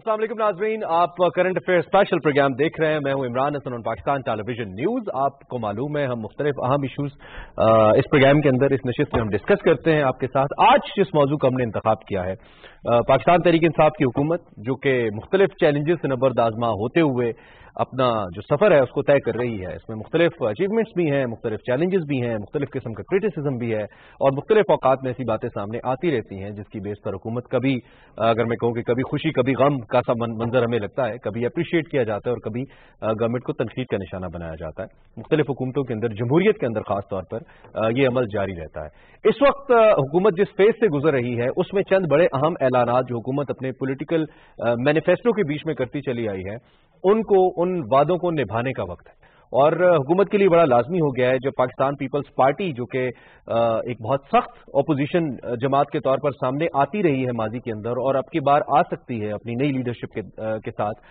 السلام علیکم ناظرین، آپ کرنٹ افیئر اسپیشل پروگرام دیکھ رہے ہیں۔ میں ہوں عمران حسن اور پاکستان ٹیلی ویژن نیوز آپ کو معلوم ہے، ہم مختلف اہم ایشوز اس پروگرام کے اندر، اس نشست میں ہم ڈسکس کرتے ہیں۔ آپ کے ساتھ آج جس موضوع کا ہم نے انتخاب کیا ہے پاکستان تحریک انصاف کی حکومت، جو کہ مختلف چیلنجز سے نبرد آزما ہوتے ہوئے اپنا جو سفر ہے، اس کو طے کر رہی ہے۔ اس میں مختلف اچیومنٹس بھی ہیں، مختلف چیلنجز بھی ہیں، مختلف قسم کا کرٹیسزم بھی ہے اور مختلف اوقات میں ایسی باتیں سامنے آتی رہتی ہیں، جس کی بیس پر حکومت کبھی، اگر میں کہوں کہ کبھی خوشی، کبھی غم کا سا منظر ہمیں لگتا ہے، کبھی اپریشیٹ کیا جاتا ہے اور کبھی گورنمنٹ کو تنقید کا نشانہ بنایا جاتا ہے۔ مختلف حکومتوں کے اندر، جمہوریت کے اندر خاص طور پر یہ عمل جاری رہتا ہے۔ اس وقت حکومت جس فیز سے گزر رہی ہے، اس میں چند بڑے اہم اعلانات جو حکومت اپنے پولیٹیکل مینیفیسٹو کے بیچ میں کرتی چلی آئی ہے۔ ان کو، ان وعدوں کو نبھانے کا وقت ہے۔ اور حکومت کے لیے بڑا لازمی ہو گیا ہے جب پاکستان پیپلز پارٹی، جو کہ ایک بہت سخت اپوزیشن جماعت کے طور پر سامنے آتی رہی ہے ماضی کے اندر اور اب کی بار آ سکتی ہے اپنی نئی لیڈرشپ کے ساتھ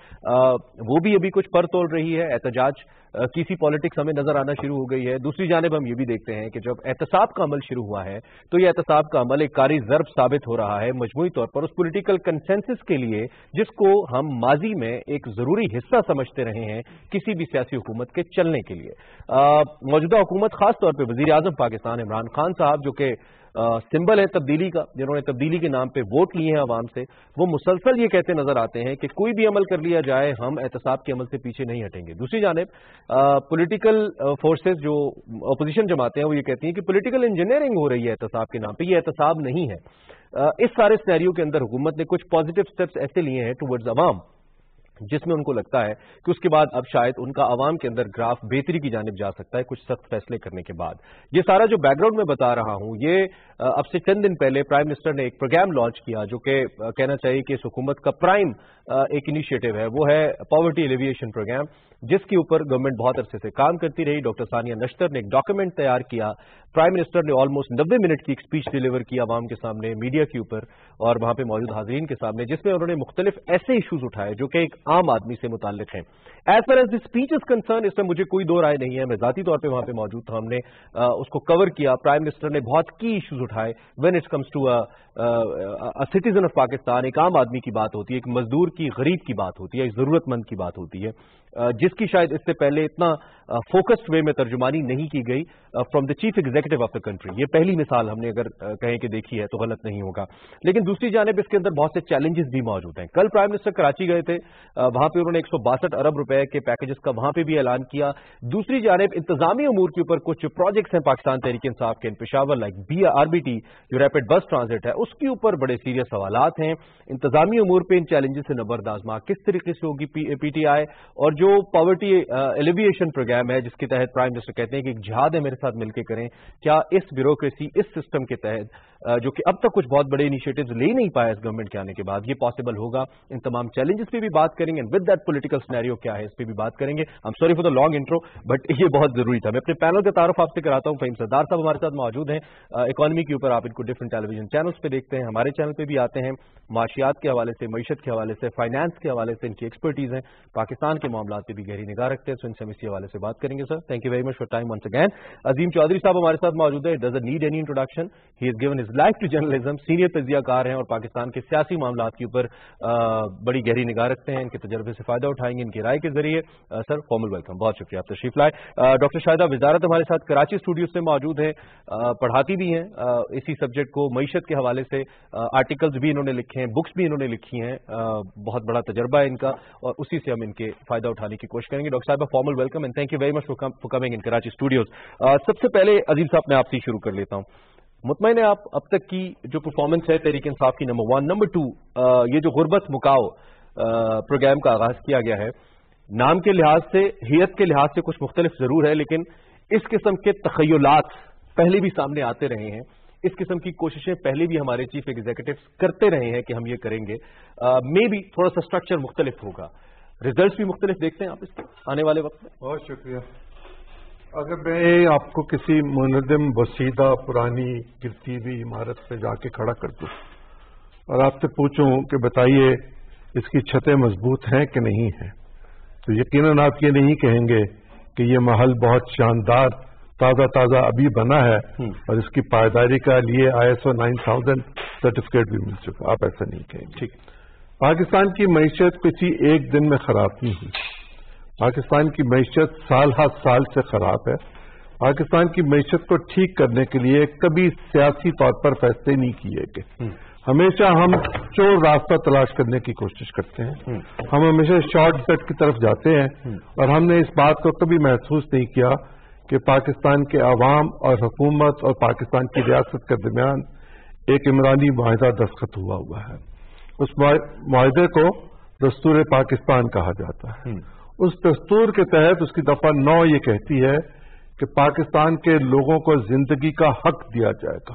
وہ بھی ابھی کچھ پر توڑ رہی ہے۔ احتجاج کسی پالیٹکس ہمیں نظر آنا شروع ہو گئی ہے۔ دوسری جانب ہم یہ بھی دیکھتے ہیں کہ جب احتساب کا عمل شروع ہوا ہے، تو یہ احتساب کا عمل ایک کاری ضرب ثابت ہو رہا ہے مجموعی طور پر۔ اس پولیٹیکل کنسنسس کے لیے، جس کو ہم ماضی میں ایک ضروری حصہ سمجھتے رہے ہیں کسی بھی سیاسی حکومت کے چلنے کے لیے۔ موجودہ حکومت خاص طور پہ وزیر اعظم پاکستان عمران خان صاحب، جو کہ سمبل ہے تبدیلی کا، جنہوں نے تبدیلی کے نام پہ ووٹ لیے ہیں عوام سے، وہ مسلسل یہ کہتے نظر آتے ہیں کہ کوئی بھی عمل کر لیا جائے، ہم احتساب کے عمل سے پیچھے نہیں ہٹیں گے۔ دوسری جانب پولیٹیکل فورسز جو اپوزیشن جماعتیں ہیں، وہ یہ کہتی ہیں کہ پولیٹیکل انجینئرنگ ہو رہی ہے احتساب کے نام پہ، یہ احتساب نہیں ہے۔ اس سارے سینیریو کے اندر حکومت نے کچھ پازیٹو سٹیپس ایسے لیے ہیں ٹورڈز عوام۔ جس میں ان کو لگتا ہے کہ اس کے بعد اب شاید ان کا عوام کے اندر گراف بہتری کی جانب جا سکتا ہے کچھ سخت فیصلے کرنے کے بعد۔ یہ سارا جو بیک گراؤنڈ میں بتا رہا ہوں، یہ اب سے چند دن پہلے پرائم منسٹر نے ایک پروگرام لانچ کیا جو کہ کہنا چاہیے کہ اس حکومت کا پرائم ایک انیشیٹو ہے، وہ ہے پاورٹی ایلیویشن پروگرام جس کے اوپر گورنمنٹ بہت عرصے سے کام کرتی رہی۔ ڈاکٹر ثانیہ نشتر نے ایک ڈاکومنٹ تیار کیا۔ پرائم منسٹر نے آلموسٹ نبے منٹ کی ایک اسپیچ ڈیلیور کی عوام کے سامنے میڈیا کے اوپر اور وہاں پہ موجود حاضرین کے سامنے، جس میں انہوں نے مختلف ایسے ایشوز اٹھائے جو کہ ایک عام آدمی سے متعلق ہیں۔ As far as the speech is concern اس میں مجھے کوئی دو رائے نہیں ہے۔ میں ذاتی طور پہ وہاں پہ موجود تھا۔ ہم نے اس کو کور کیا۔ پرائم منسٹر نے بہت کی ایشوز اٹھائے۔ When it comes to citizen of Pakistan ایک عام آدمی کی بات ہوتی ہے، ایک مزدور کی، غریب کی بات ہوتی ہے، ایک ضرورت مند کی بات ہوتی ہے۔ جس کی شاید اس سے پہلے اتنا فوکسڈ وے میں ترجمانی نہیں کی گئی from the chief executive of the country یہ پہلی مثال ہم نے اگر کہیں کہ دیکھی ہے تو غلط نہیں ہوگا۔ لیکن دوسری جانب اس کے اندر بہت سے چیلنجز بھی موجود ہیں۔ کل پرائم منسٹر کراچی گئے تھے۔ وہاں پہ انہوں نے ایک سو باسٹھ ارب روپے کے پیکجز کا وہاں پہ بھی اعلان کیا۔ دوسری جانب، انتظامی امور کے اوپر کچھ پروجیکٹس ہیں پاکستان تحریک انصاف کے in Peshawar like B R B T جو ریپڈ بس ٹرانزٹ ہے، اس کے اوپر بڑے سیریس سوالات ہیں۔ انتظامی امور پہ ان چیلنجز سے نبرد آزما کس طریقے سے ہوگی پی ٹی آئی اور جو پاورٹی ایلیویشن پروگرام ہے، جس کے تحت پرائم منسٹر کہتے ہیں کہ ایک جہاد ہے میرے ساتھ مل کے کریں۔ کیا اس بیوروکریسی اس سسٹم کے تحت uh, جو کہ اب تک کچھ بہت بڑے انیشیٹوز لے نہیں پایا اس گورنمنٹ کے آنے کے بعد، یہ پاسبل ہوگا؟ ان تمام چیلنجز پہ بھی بات کریں گے۔ ود دیٹ پولیٹیکل سنیریو کیا ہے اس پہ بھی بات کریں گے۔ ہم sorry for the long intro but یہ بہت ضروری تھا۔ میں اپنے پینل کا تعارف آپ سے کراتا ہوں۔ فہیم سردار صاحب ہمارے ساتھ موجود ہیں۔ اکانومی کے اوپر آپ ان کو ڈفرنٹ ٹیلی ویژن چینلس پہ دیکھتے ہیں۔ ہمارے چینل پہ بھی آتے ہیں۔ معاشیات کے حوالے سے، معیشت کے حوالے سے فائنانس کے حوالے سے ان کی ایکسپرٹیز ہیں۔ پاکستان کے معاملات پہ بھی گہری نگاہ رکھتے ہیں۔ سو ان سے ہم اسی حوالے سے بات کریں گے sir thank you very much for time once again Azeem Chaudhry صاحب ہمارے ساتھ موجود ہے does need any introduction he has given his life to journalism senior تجزیہ کار ہیں اور پاکستان کے سیاسی معاملات کے اوپر بڑی گہری نگاہ رکھتے ہیں۔ ان کے تجربے سے فائدہ اٹھائیں گے، ان کی رائے کے ذریعے سر فارمل ویلکم بہت شکریہ، آپ تشریف لائے۔ ڈاکٹر شاہدہ، وزارت ہمارے ساتھ کراچی اسٹوڈیو سے موجود ہیں۔ پڑھاتی بھی ہیں۔ اسی سبجیکٹ کو معیشت کے حوالے سے آرٹیکلز بھی انہوں نے لکھے ہیں بکس بھی انہوں نے لکھی ہیں۔ بہت بڑا تجربہ ہے ان کا، اور اسی سے ہم ان کے فائدہ اٹھانے کی کوشش کریں گے۔ ڈاکٹر صاحب formal welcome and thank you very much for coming in Karachi studios سب سے پہلے عظیم صاحب، میں آپ سے شروع کر لیتا ہوں۔ مطمئن ہے آپ اب تک کی جو پرفارمنس ہے تحریک انصاف کی نمبر ون نمبر ٹو یہ جو غربت مکاؤ پروگرام کا آغاز کیا گیا ہے نام کے لحاظ سے، حیت کے لحاظ سے کچھ مختلف ضرور ہے، لیکن اس قسم کے تخیلات پہلے بھی سامنے آتے رہے ہیں۔ اس قسم کی کوششیں پہلے بھی ہمارے چیف ایگزیکٹو کرتے رہے ہیں کہ ہم یہ کریں گے۔ مے بھی تھوڑا سا اسٹرکچر مختلف ہوگا۔ ریزلٹس بھی مختلف دیکھتے ہیں آپ اس کے آنے والے وقت میں۔ بہت شکریہ۔ اگر میں آپ کو کسی منظم وسیدہ پرانی، گرتی ہوئی عمارت سے جا کے کھڑا کر دوں اور آپ سے پوچھوں کہ بتائیے اس کی چھتیں مضبوط ہیں کہ نہیں ہیں؟ تو یقیناً آپ یہ نہیں کہیں گے کہ یہ محل بہت شاندار تازہ تازہ ابھی بنا ہے اور اس کی پائیداری کا لیے I S O nine thousand certificate بھی مل چکا۔ آپ ایسا نہیں کہیں گے۔ ٹھیک۔ پاکستان کی معیشت کسی ایک دن میں خراب نہیں ہوئی۔ پاکستان کی معیشت سال ہر سال سے خراب ہے۔ پاکستان کی معیشت کو ٹھیک کرنے کے لیے کبھی سیاسی طور پر فیصلے نہیں کیے گئے۔ ہمیشہ ہم چور راستہ تلاش کرنے کی کوشش کرتے ہیں۔ ہم۔ ہمیشہ شارٹ کٹ کی طرف جاتے ہیں۔ اور ہم نے اس بات کو کبھی محسوس نہیں کیا کہ پاکستان کے عوام اور حکومت اور پاکستان کی ریاست کے درمیان ایک عمرانی معاہدہ دستخط ہوا ہوا ہے۔ اس معاہدے کو دستور پاکستان کہا جاتا ہے۔ اس دستور کے تحت اس کی دفعہ نو یہ کہتی ہے کہ پاکستان کے لوگوں کو زندگی کا حق دیا جائے گا۔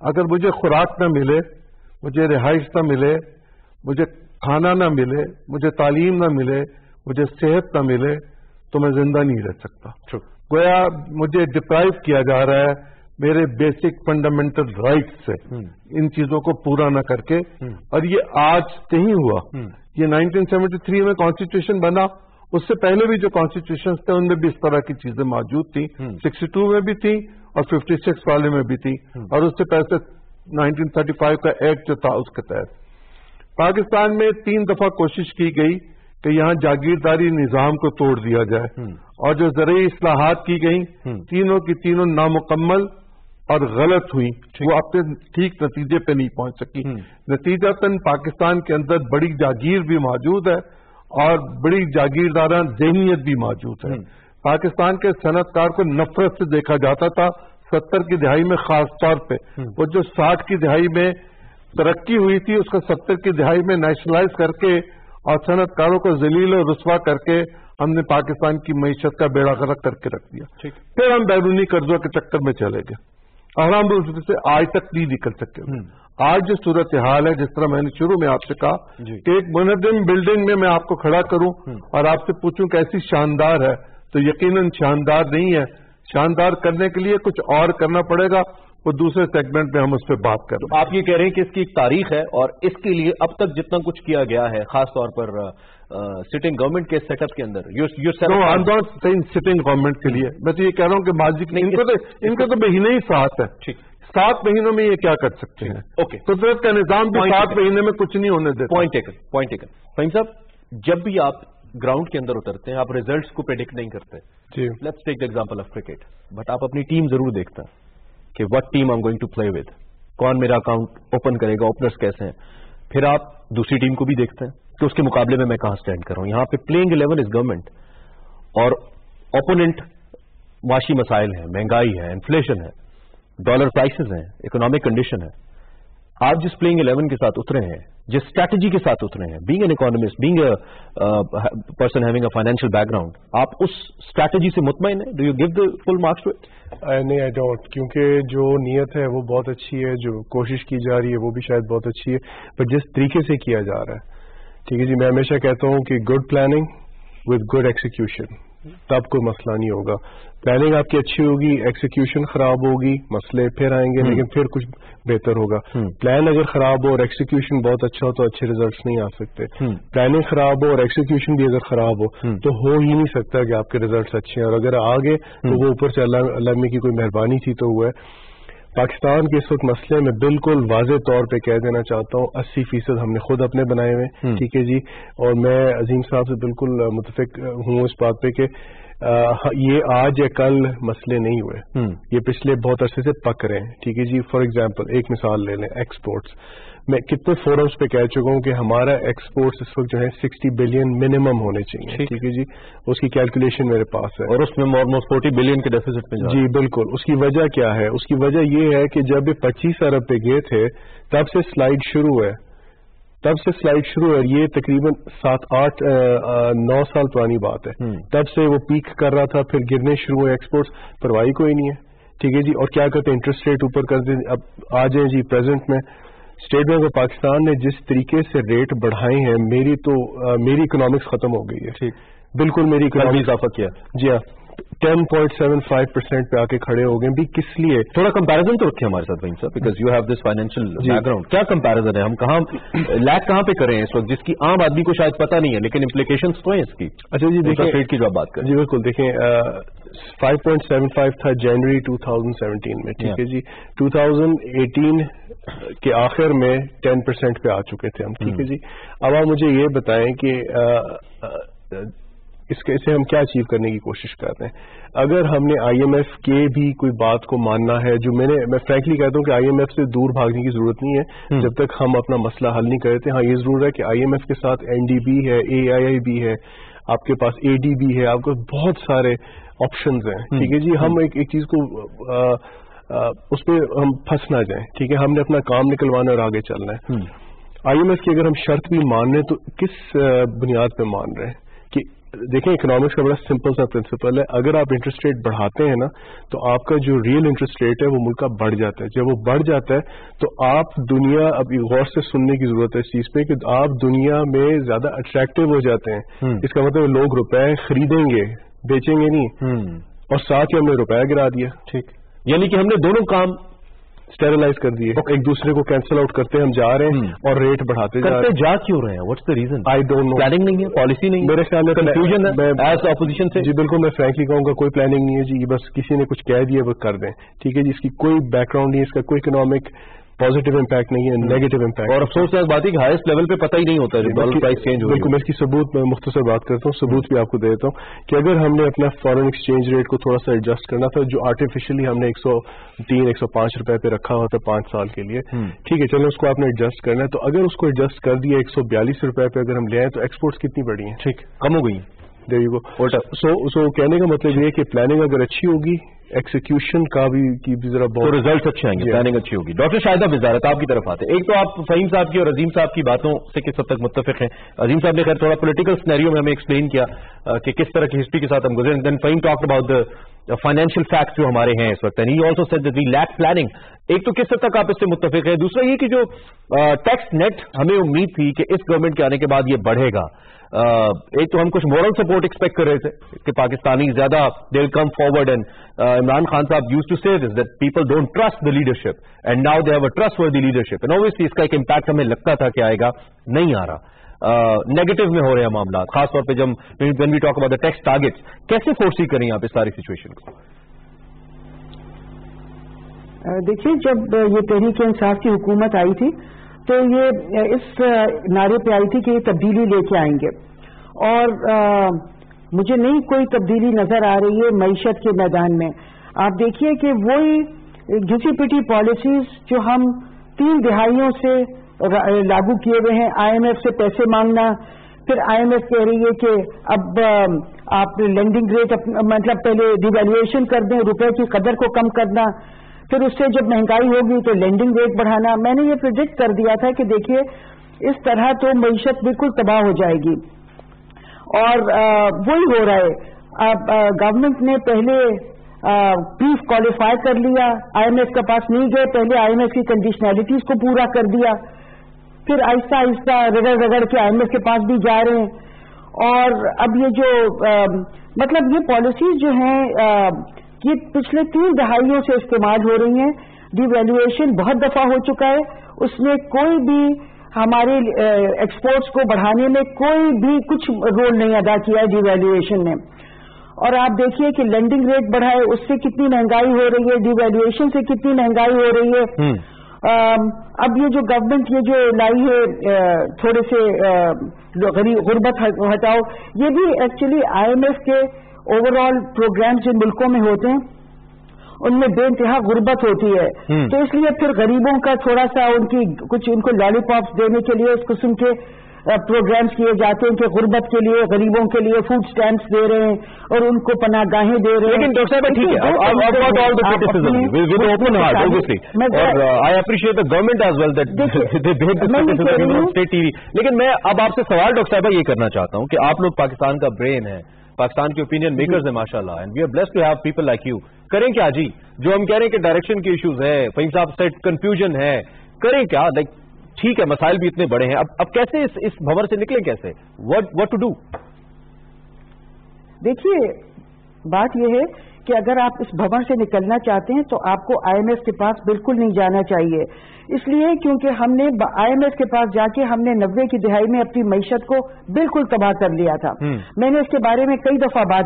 اگر مجھے خوراک نہ ملے مجھے رہائش نہ ملے مجھے کھانا نہ ملے مجھے تعلیم نہ ملے مجھے صحت نہ ملے تو میں زندہ نہیں رہ سکتا۔ گویا مجھے ڈپرائیو کیا جا رہا ہے میرے بیسک فنڈامنٹل رائٹ سے۔ ان چیزوں کو پورا نہ کر کے۔ اور یہ آج نہیں ہوا۔ یہ نائنٹین سیونٹی تھری میں کانسٹیٹیوشن بنا۔ اس سے پہلے بھی جو کانسٹیٹیوشن تھے ان میں بھی اس طرح کی چیزیں موجود تھیں۔ سکسٹی ٹو میں بھی تھیں اور ففٹی سکس والے میں بھی تھی اور اس سے پہلے نائنٹین تھرٹی فائیو کا ایکٹ جو تھا اس کے تحت۔ پاکستان میں تین دفعہ کوشش کی گئی کہ یہاں جاگیرداری نظام کو توڑ دیا جائے۔ اور جو زرعی اصلاحات کی گئیں تینوں کی تینوں نامکمل اور غلط ہوئی وہ اپنے ٹھیک نتیجے پہ نہیں پہنچ سکی نتیجہ تن پاکستان کے اندر بڑی جاگیر بھی موجود ہے اور بڑی جاگیرداران ذہنیت بھی موجود ہے۔ پاکستان کے صنعت کار کو نفرت سے دیکھا جاتا تھا۔ ستر کی دہائی میں خاص طور پہ۔ وہ جو ساٹھ کی دہائی میں ترقی ہوئی تھی اس کو ستر کی دہائی میں نیشنلائز کر کے اور صنعت کاروں کو ذلیل و رسوا کر کے ہم نے پاکستان کی معیشت کا بیڑا غرق کر کے رکھ دیا۔ پھر ہم بیرونی قرضوں کے چکر میں چلے گئے۔ اور ہم سے آج تک نہیں نکل سکے۔ آج جو صورت حال ہے جس طرح میں نے شروع میں آپ سے کہا جی۔ کہ ایک منظم بلڈنگ میں میں آپ کو کھڑا کروں اور آپ سے پوچھوں کہ ایسی شاندار ہے تو یقیناً شاندار نہیں ہے۔ شاندار کرنے کے لیے کچھ اور کرنا پڑے گا وہ دوسرے سیگمنٹ میں ہم اس پہ بات کریں۔ آپ یہ کہہ رہے ہیں کہ اس کی ایک تاریخ ہے اور اس کے لیے اب تک جتنا کچھ کیا گیا ہے خاص طور پر سٹنگ گورنمنٹ کے سیٹ اپ کے اندر سٹنگ گورنمنٹ کے لیے۔ میں تو یہ کہہ رہا ہوں کہ ماضی ان کا تو مہینے ہی ساتھ ہے ٹھیک۔ سات مہینوں میں یہ کیا کر سکتے ہیں؟ اوکے۔ قدرت کا نظام بھی سات مہینے میں کچھ نہیں ہونے دیتا۔ پوائنٹ ٹیکن پوائنٹ ٹیکن فہم صاحب جب بھی آپ گراؤنڈ کے اندر اترتے ہیں آپ ریزلٹس کو پریڈکٹ نہیں کرتے۔ Let's take the example of cricket but آپ اپنی ٹیم ضرور دیکھتے ہیں کہ what team I going to play with کون میرا اکاؤنٹ اوپن کرے گا؟ اوپنرس کیسے ہیں؟ پھر آپ دوسری ٹیم کو بھی دیکھتے ہیں کہ اس کے مقابلے میں میں کہاں اسٹینڈ کر رہا ہوں۔ یہاں پہ پلئنگ الیون از گورنمنٹ اور اوپوننٹ معاشی مسائل ہیں مہنگائی ہے انفلیشن ہے ڈالر پرائسز ہیں اکنامک کنڈیشن ہے۔ آپ جس پلئنگ الیون کے ساتھ اترے ہیں، جس اسٹریٹجی کے ساتھ اترے ہیں being an economist being a person having a financial back گراؤنڈ آپ اس اسٹریٹجی سے مطمئن ہیں؟ Do you give the full marks to نہیں آئی ڈونٹ کیونکہ جو نیت ہے وہ بہت اچھی ہے، جو کوشش کی جا رہی ہے وہ بھی شاید بہت اچھی ہے پر جس طریقے سے کیا جا رہا ہے۔ ٹھیک ہے جی میں ہمیشہ کہتا ہوں کہ good planning with good execution تب کوئی مسئلہ نہیں ہوگا۔ پلاننگ آپ کی اچھی ہوگی ایکسیکیوشن خراب ہوگی مسئلے پھر آئیں گے لیکن پھر کچھ بہتر ہوگا۔ پلان اگر خراب ہو اور ایکسیکیوشن بہت اچھا ہو تو اچھے ریزلٹس نہیں آ سکتے۔ پلاننگ خراب ہو اور ایکسیکیوشن بھی اگر خراب ہو تو ہو ہی نہیں سکتا کہ آپ کے ریزلٹس اچھے ہیں۔ اور اگر آگے تو وہ اوپر سے اللہ کی کوئی مہربانی تھی تو وہ ہے۔ پاکستان کے اس وقت مسئلے میں بالکل واضح طور پہ کہہ دینا چاہتا ہوں اسی فیصد ہم نے خود اپنے بنائے ہوئے ٹھیک ہے جی۔ اور میں عظیم صاحب سے بالکل متفق ہوں اس بات پہ کہ یہ آج یا کل مسئلے نہیں ہوئے۔ یہ پچھلے بہت عرصے سے پک رہے ہیں۔ ٹھیک ہے جی فار ایگزامپل ایک مثال لے لیں ایکسپورٹس میں کتنے فورمس پہ کہہ چکا ہوں کہ ہمارا ایکسپورٹس اس وقت جو ہے سکسٹی بلین منیمم ہونے چاہیے۔ ٹھیک۔ ہے جی اس کی کیلکولیشن میرے پاس ہے۔ اور اس میں آلموسٹ فورٹی بلین کے ڈیفیسٹ میں جی بالکل۔ اس کی وجہ کیا ہے؟ اس کی وجہ یہ ہے کہ جب یہ پچیس ارب پہ گئے تھے تب سے سلائڈ شروع ہے تب سے سلائڈ شروع ہے یہ تقریباً سات آٹھ نو سال پرانی بات ہے۔ تب سے وہ پیک کر رہا تھا پھر گرنے شروع ہوئے ایکسپورٹس پرواہی کوئی نہیں ہے۔ ٹھیک ہے جی اور کیا کہتے ہیں؟ انٹرسٹ ریٹ اوپر کر دیں۔ اب آ جائیں جی پریزنٹ میں۔ اسٹیٹ بینک آف پاکستان نے جس طریقے سے ریٹ بڑھائے ہیں میری تو میری اکنامکس ختم ہو گئی ہے۔ ٹھیک۔ بالکل میری اکنامک اضافہ کیا۔ جی ہاں۔ Ten point seven five percent پہ آ کے کھڑے ہو گئے بھی کس لیے؟ تھوڑا کمپیرزن تو رکھے ہمارے ساتھ صاحب because you have this financial background کیا کمپیرزن ہے؟ ہم کہاں لیک کہاں پہ کریں اس وقت؟ جس کی عام آدمی کو شاید پتہ نہیں ہے لیکن امپلیکیشن تو ہیں اس کی۔ اچھا جی دیکھیں۔ ریٹ کی جو آپ بات کریں۔ جی بالکل۔ دیکھیں فائیو پوائنٹ سیون فائیو تھا جنوری ٹو تھاؤزینڈ سیونٹین میں ٹھیک ہے جی۔ ٹو تھاؤزینڈ ایٹین کے آخر میں ٹین پرسینٹ پہ آ چکے تھے ہم ٹھیک ہے جی۔ اب آپ مجھے یہ بتائیں کہ اس کے سے ہم کیا اچیو کرنے کی کوشش کر رہے ہیں؟ اگر ہم نے آئی ایم ایف کے بھی کوئی بات کو ماننا ہے جو میں نے میں فرینکلی کہتا ہوں کہ آئی ایم ایف سے دور بھاگنے کی ضرورت نہیں ہے۔ جب تک ہم اپنا مسئلہ حل نہیں کرتے ہاں یہ ضرور ہے کہ آئی ایم ایف کے ساتھ این ڈی بی ہے اے آئی آئی بی ہے آپ کے پاس اے ڈی بی ہے آپ کے بہت سارے آپشنز ہیں۔ ٹھیک ہے جی؟ ہم ایک ایک چیز کو اس پہ ہم پھنس نہ جائیں۔ ٹھیک ہے ہم نے اپنا کام نکلوانا اور آگے چلنا ہے۔ آئی ایم ایف کی اگر ہم شرط بھی مان رہے ہیں تو کس بنیاد پہ مان رہے ہیں؟ کہ دیکھیں اکنامکس کا بڑا سمپل سا پرنسپل ہے۔ اگر آپ انٹرسٹ ریٹ بڑھاتے ہیں نا تو آپ کا جو ریئل انٹرسٹ ریٹ ہے وہ ملک کا بڑھ جاتا ہے۔ جب وہ بڑھ جاتا ہے تو آپ دنیا اب غور سے سننے کی ضرورت ہے اس چیز پہ کہ آپ دنیا میں زیادہ اٹریکٹو ہو جاتے ہیں۔ اس کا مطلب لوگ روپے خریدیں گے بیچیں گے نہیں۔ اور ساتھ ہی ہم نے روپیہ گرا دیا۔ ٹھیک۔ یعنی کہ ہم نے دونوں کام اسٹیرلائز کر دیے۔ ایک دوسرے کو کینسل آؤٹ کرتے ہم جا رہے ہیں اور ریٹ بڑھاتے جا رہے جا کیوں رہے ہیں؟ What's the reason I don't know planning نہیں ہے پالیسی نہیں میرے خیال میں کنفیوژن ہے ایز اپوزیشن سے۔ جی بالکل میں فرینکلی کہوں گا کوئی پلاننگ نہیں ہے۔ جی بس کسی نے کچھ کہہ دیا وہ کر دیں۔ ٹھیک ہے جی اس کی کوئی بیک گراؤنڈ نہیں اس کا کوئی اکنامک پازیٹو امپیکٹ نہیں ہے نیگیٹو امپیکٹ اور افسوس بات ہے کہ ہائیسٹ لیول پہ پتہ ہی نہیں ہوتا ہے ڈالر پرائز چینج ہو بالکل میں اس کی ثبوت میں مختصر بات کرتا ہوں ثبوت بھی آپ کو دے دیتا ہوں کہ اگر ہم نے اپنا فارن ایکسچینج ریٹ کو تھوڑا سا ایڈجسٹ کرنا تھا جو آرٹیفیشلی ہم نے ایک سو تین ایک سو پانچ روپے پہ رکھا ہوا تھا پانچ سال کے لیے ٹھیک ہے چلو اس کو آپ نے ایڈجسٹ کرنا ہے۔ تو اگر اس کو ایڈجسٹ کر دیا ایک سو بیالیس روپے پہ اگر ہم لے آئے تو ایکسپورٹس کتنی بڑی ہیں؟ ٹھیک کم ہو گئی۔ سو سو کہنے کا مطلب یہ کہ پلاننگ اگر اچھی ہوگی ایکسیکیوشن کا بھی کی بھی ذرا بہت ریزلٹ اچھے آئیں گے پلاننگ اچھی ہوگی۔ ڈاکٹر شاہدہ وزارت آپ کی طرف آتے ایک تو آپ فہیم صاحب کی اور عظیم صاحب کی باتوں سے کس حد تک متفق ہیں؟ عظیم صاحب نے خیر تھوڑا پولیٹیکل سنیریو میں ہمیں ایکسپلین کیا کہ کس طرح کی ہسٹری کے ساتھ ہم گزرے۔ Then Fahim talk about the financial facts جو ہمارے ہیں اس وقت۔ Also said we lack planning ایک تو کس حد تک آپ اس سے متفق ہیں؟ دوسرا یہ کہ جو ٹیکس نیٹ ہمیں امید تھی کہ اس گورنمنٹ کے آنے کے بعد یہ بڑھے گا۔ ایک تو ہم کچھ مورل سپورٹ ایکسپیکٹ کر رہے تھے کہ پاکستانی زیادہ دل come forward and Imran Khan صاحب use to see this that people don't trust the leadership and now they have a trust for the leadership and obviously اس کا ایک امپیکٹ ہمیں لگتا تھا کہ آئے گا، نہیں آ رہا۔ نیگیٹو میں ہو رہے ہیں معاملات، خاص طور پہ جب when we talk about the tax target کیسے فورسی کریں آپ اس ساری سچویشن کو؟ دیکھیے جب یہ تحریک انصاف کی حکومت آئی تھی تو یہ اس نعرے پہ آئی تھی کہ یہ تبدیلی لے کے آئیں گے۔ اور مجھے نہیں کوئی تبدیلی نظر آ رہی ہے معیشت کے میدان میں۔ آپ دیکھیے کہ وہی گھسی پٹی پالیسیز جو ہم تین دہائیوں سے لاگو کیے ہوئے ہیں۔ آئی ایم ایف سے پیسے مانگنا، پھر آئی ایم ایف کہہ رہی ہے کہ اب آپ لینڈنگ ریٹ مطلب پہلے ڈیویلویشن کر دیں، روپے کی قدر کو کم کرنا۔ پھر اس سے جب مہنگائی ہوگی تو لینڈنگ ریٹ بڑھانا، میں نے یہ پروجیکٹ کر دیا تھا کہ دیکھیے، اس طرح تو معیشت بالکل تباہ ہو جائے گی۔ اور وہی ہو رہا ہے۔ اب گورنمنٹ نے پہلے پریف کوالیفائی کر لیا۔ آئی ایم ایف کے پاس نہیں گئے۔ پہلے آئی ایم ایف کی کنڈیشنلٹیز کو پورا کر دیا۔ پھر آہستہ آہستہ رگڑ رگڑ کے آئی ایم ایف کے پاس بھی جا رہے ہیں۔ اور اب یہ جو مطلب یہ پالیسیز جو ہیں یہ پچھلے تین دہائیوں سے استعمال ہو رہی ہیں۔ ڈی ویلویشن بہت دفعہ ہو چکا ہے۔ اس میں کوئی بھی ہمارے ایکسپورٹس کو بڑھانے میں کوئی بھی کچھ رول نہیں ادا کیا ہے ڈی ویلویشن نے۔ اور آپ دیکھیے کہ لینڈنگ ریٹ بڑھائے اس سے کتنی مہنگائی ہو رہی ہے ڈی ویلویشن سے کتنی مہنگائی ہو رہی ہے۔ اب یہ جو گورنمنٹ یہ جو لائی ہے تھوڑے سے غربت ہٹاؤ یہ بھی ایکچولی آئی ایم ایف کے اوور آل پروگرام جن ملکوں میں ہوتے ہیں ان میں بے انتہا غربت ہوتی ہے۔ تو اس لیے پھر غریبوں کا تھوڑا سا ان کی کچھ ان کو لالی پاپس دینے کے لیے اس قسم کے پروگرامز کیے جاتے ہیں کہ غربت کے لیے غریبوں کے لیے فوڈ اسٹیمپس دے رہے ہیں اور ان کو پناہ گاہیں دے رہے ہیں۔ لیکن ڈاکٹر صاحب ٹھیک ہے لیکن میں اب آپ سے سوال ڈاکٹر صاحب یہ کرنا چاہتا ہوں کہ آپ لوگ پاکستان کا برین ہے پاکستان کے اوپینین میکرز ہیں ماشاء اللہ and we are blessed to have people like you کریں کیا جی؟ جو ہم کہہ رہے ہیں کہ ڈائریکشن کے ایشوز ہیں فہیم صاحب سیٹ کنفیوژن ہے، کریں کیا؟ لائک ٹھیک ہے، مسائل بھی اتنے بڑے ہیں۔ اب اب کیسے اس اس بھور سے نکلیں کیسے؟ وٹ وٹ ٹو ڈو دیکھیے، بات یہ ہے کہ اگر آپ اس بھون سے نکلنا چاہتے ہیں تو آپ کو آئی ایم ایف کے پاس بالکل نہیں جانا چاہیے۔ اس لیے کیونکہ ہم نے آئی ایم ایف کے پاس جا کے ہم نے نبے کی دہائی میں اپنی معیشت کو بالکل تباہ کر لیا تھا۔ میں نے اس کے بارے میں کئی دفعہ بات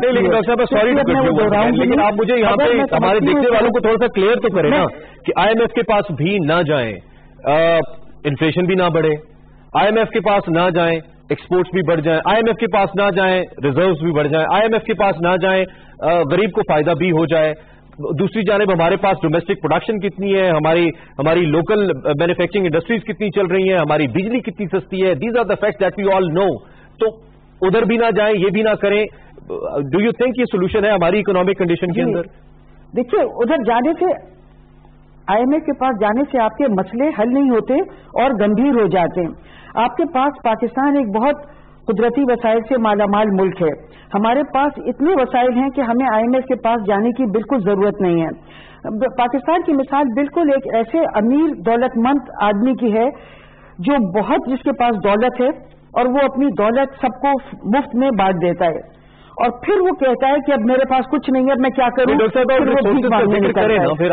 آپ مجھے یہاں پہ ہمارے دیکھنے والوں کو تھوڑا سا کلیئر تو کریں نا کہ آئی ایم ایف کے پاس بھی نہ جائیں۔ انفلیشن بھی نہ بڑھے۔ آئی ایم ایف کے پاس نہ جائیں ایکسپورٹس بھی بڑھ جائیں۔ آئی ایم ایف کے پاس نہ جائیں ریزروز بھی بڑھ جائیں۔ آئی ایم ایف کے پاس نہ جائیں غریب کو فائدہ بھی ہو جائے۔ دوسری جانب ہمارے پاس ڈومیسٹک پروڈکشن کتنی ہے ہماری ہماری لوکل مینوفیکچرنگ انڈسٹریز کتنی چل رہی ہیں ہماری بجلی کتنی سستی ہے۔ These are the fact that we all know تو ادھر بھی نہ جائیں یہ بھی نہ کریں۔ ڈو یو تھنک یہ سولوشن ہے ہماری اکنامک کنڈیشن کے جی۔ اندر؟ دیکھیے ادھر جانے سے آئی ایم ایف کے پاس جانے سے آپ کے مسئلے حل نہیں ہوتے اور گمبھیر ہو جاتے۔ ہیں آپ کے پاس پاکستان ایک بہت قدرتی وسائل سے مالا مال ملک ہے۔ ہمارے پاس اتنے وسائل ہیں کہ ہمیں آئی ایم ایف کے پاس جانے کی بالکل ضرورت نہیں ہے۔ پاکستان کی مثال بالکل ایک ایسے امیر دولت مند آدمی کی ہے جو بہت جس کے پاس دولت ہے اور وہ اپنی دولت سب کو مفت میں بانٹ دیتا ہے۔ اور پھر وہ کہتا ہے کہ اب میرے پاس کچھ نہیں ہے اب میں کیا کروں؟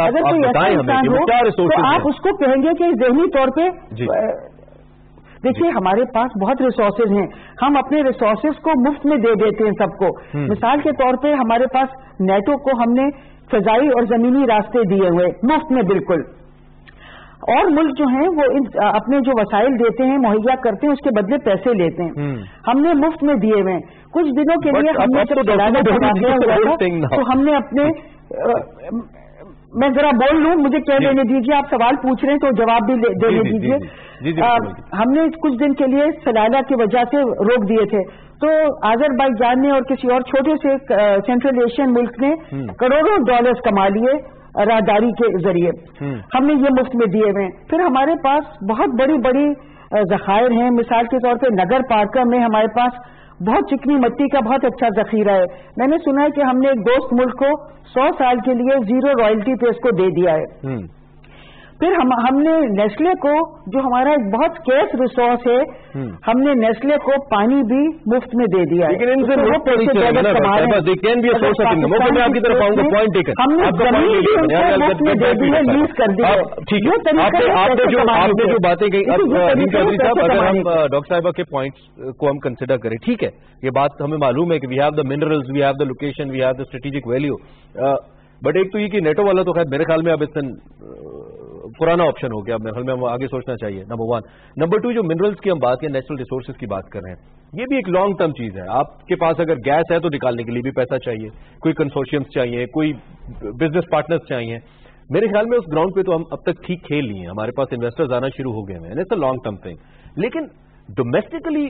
اگر کوئی ایسا انسان ہو تو آپ اس کو کہیں گے کہ ذہنی طور پہ جی۔ دیکھیے ہمارے پاس بہت ریسورسز ہیں۔ ہم اپنے ریسورسز کو مفت میں دے دیتے ہیں سب کو۔ مثال کے طور پہ ہمارے پاس نیٹو کو ہم نے فضائی اور زمینی راستے دیے ہوئے مفت میں بالکل۔ اور ملک جو ہیں وہ اپنے جو وسائل دیتے ہیں مہیا کرتے ہیں اس کے بدلے پیسے لیتے ہیں۔ ہم. نے مفت میں دیے ہوئے کچھ دنوں کے لیے ہم نے تو ہم نے اپنے میں ذرا بول لوں مجھے کہہ جی۔ لینے دیجیے آپ سوال پوچھ رہے ہیں تو جواب بھی دینے جی، جی، دیجیے ہم نے کچھ دن کے لیے سلالہ کی وجہ سے روک دیے تھے۔ تو آزر بائی جان نے اور کسی اور چھوٹے سے سینٹرل ایشین ملک نے کروڑوں ڈالرز کما لیے راہداری کے ذریعے۔ ہم۔ نے یہ مفت میں دیے ہوئے پھر ہمارے پاس بہت بڑی بڑی ذخائر ہیں۔ مثال کے طور پہ نگر پارکر میں ہمارے پاس بہت چکنی مٹی کا بہت اچھا ذخیرہ ہے۔ میں نے سنا ہے کہ ہم نے ایک دوست ملک کو سو سال کے لیے زیرو رائلٹی پہ اس کو دے دیا ہے۔ پھر ہم ہم نے نیسلے کو جو ہمارا ایک بہت کیس ریسورس ہے ہم۔ نے نیسلے کو پانی بھی مفت میں دے دیا ہم نے مفت میں دے دی ہے لیز کر دی جو باتیں اگر ہم ڈاکٹر صاحبہ کے پوائنٹس کو ہم کنسیڈر کریں۔ ٹھیک ہے۔ یہ بات ہمیں معلوم ہے کہ we have the minerals we have the location we have the strategic value but ایک تو یہ کہ نیٹو والا تو خیر میرے خیال میں اب اس پرانا آپشن ہو گیا. میرے خیال میں ہم آگے سوچنا چاہیے. نمبر ون نمبر ٹو جو منرلس کی ہم بات کریں نیچرل ریسورسز کی بات کر رہے ہیں یہ بھی ایک لانگ ٹرم چیز ہے. آپ کے پاس اگر گیس ہے تو نکالنے کے لیے بھی پیسہ چاہیے. کوئی کنسورشیمس چاہیے، کوئی بزنس پارٹنرز چاہیے. میرے خیال میں اس گراؤنڈ پہ تو ہم اب تک ٹھیک کھیل لیے ہیں. ہمارے پاس انویسٹرز آنا شروع ہو گئے ہیں. It's a long term thing لیکن ڈومیسٹکلی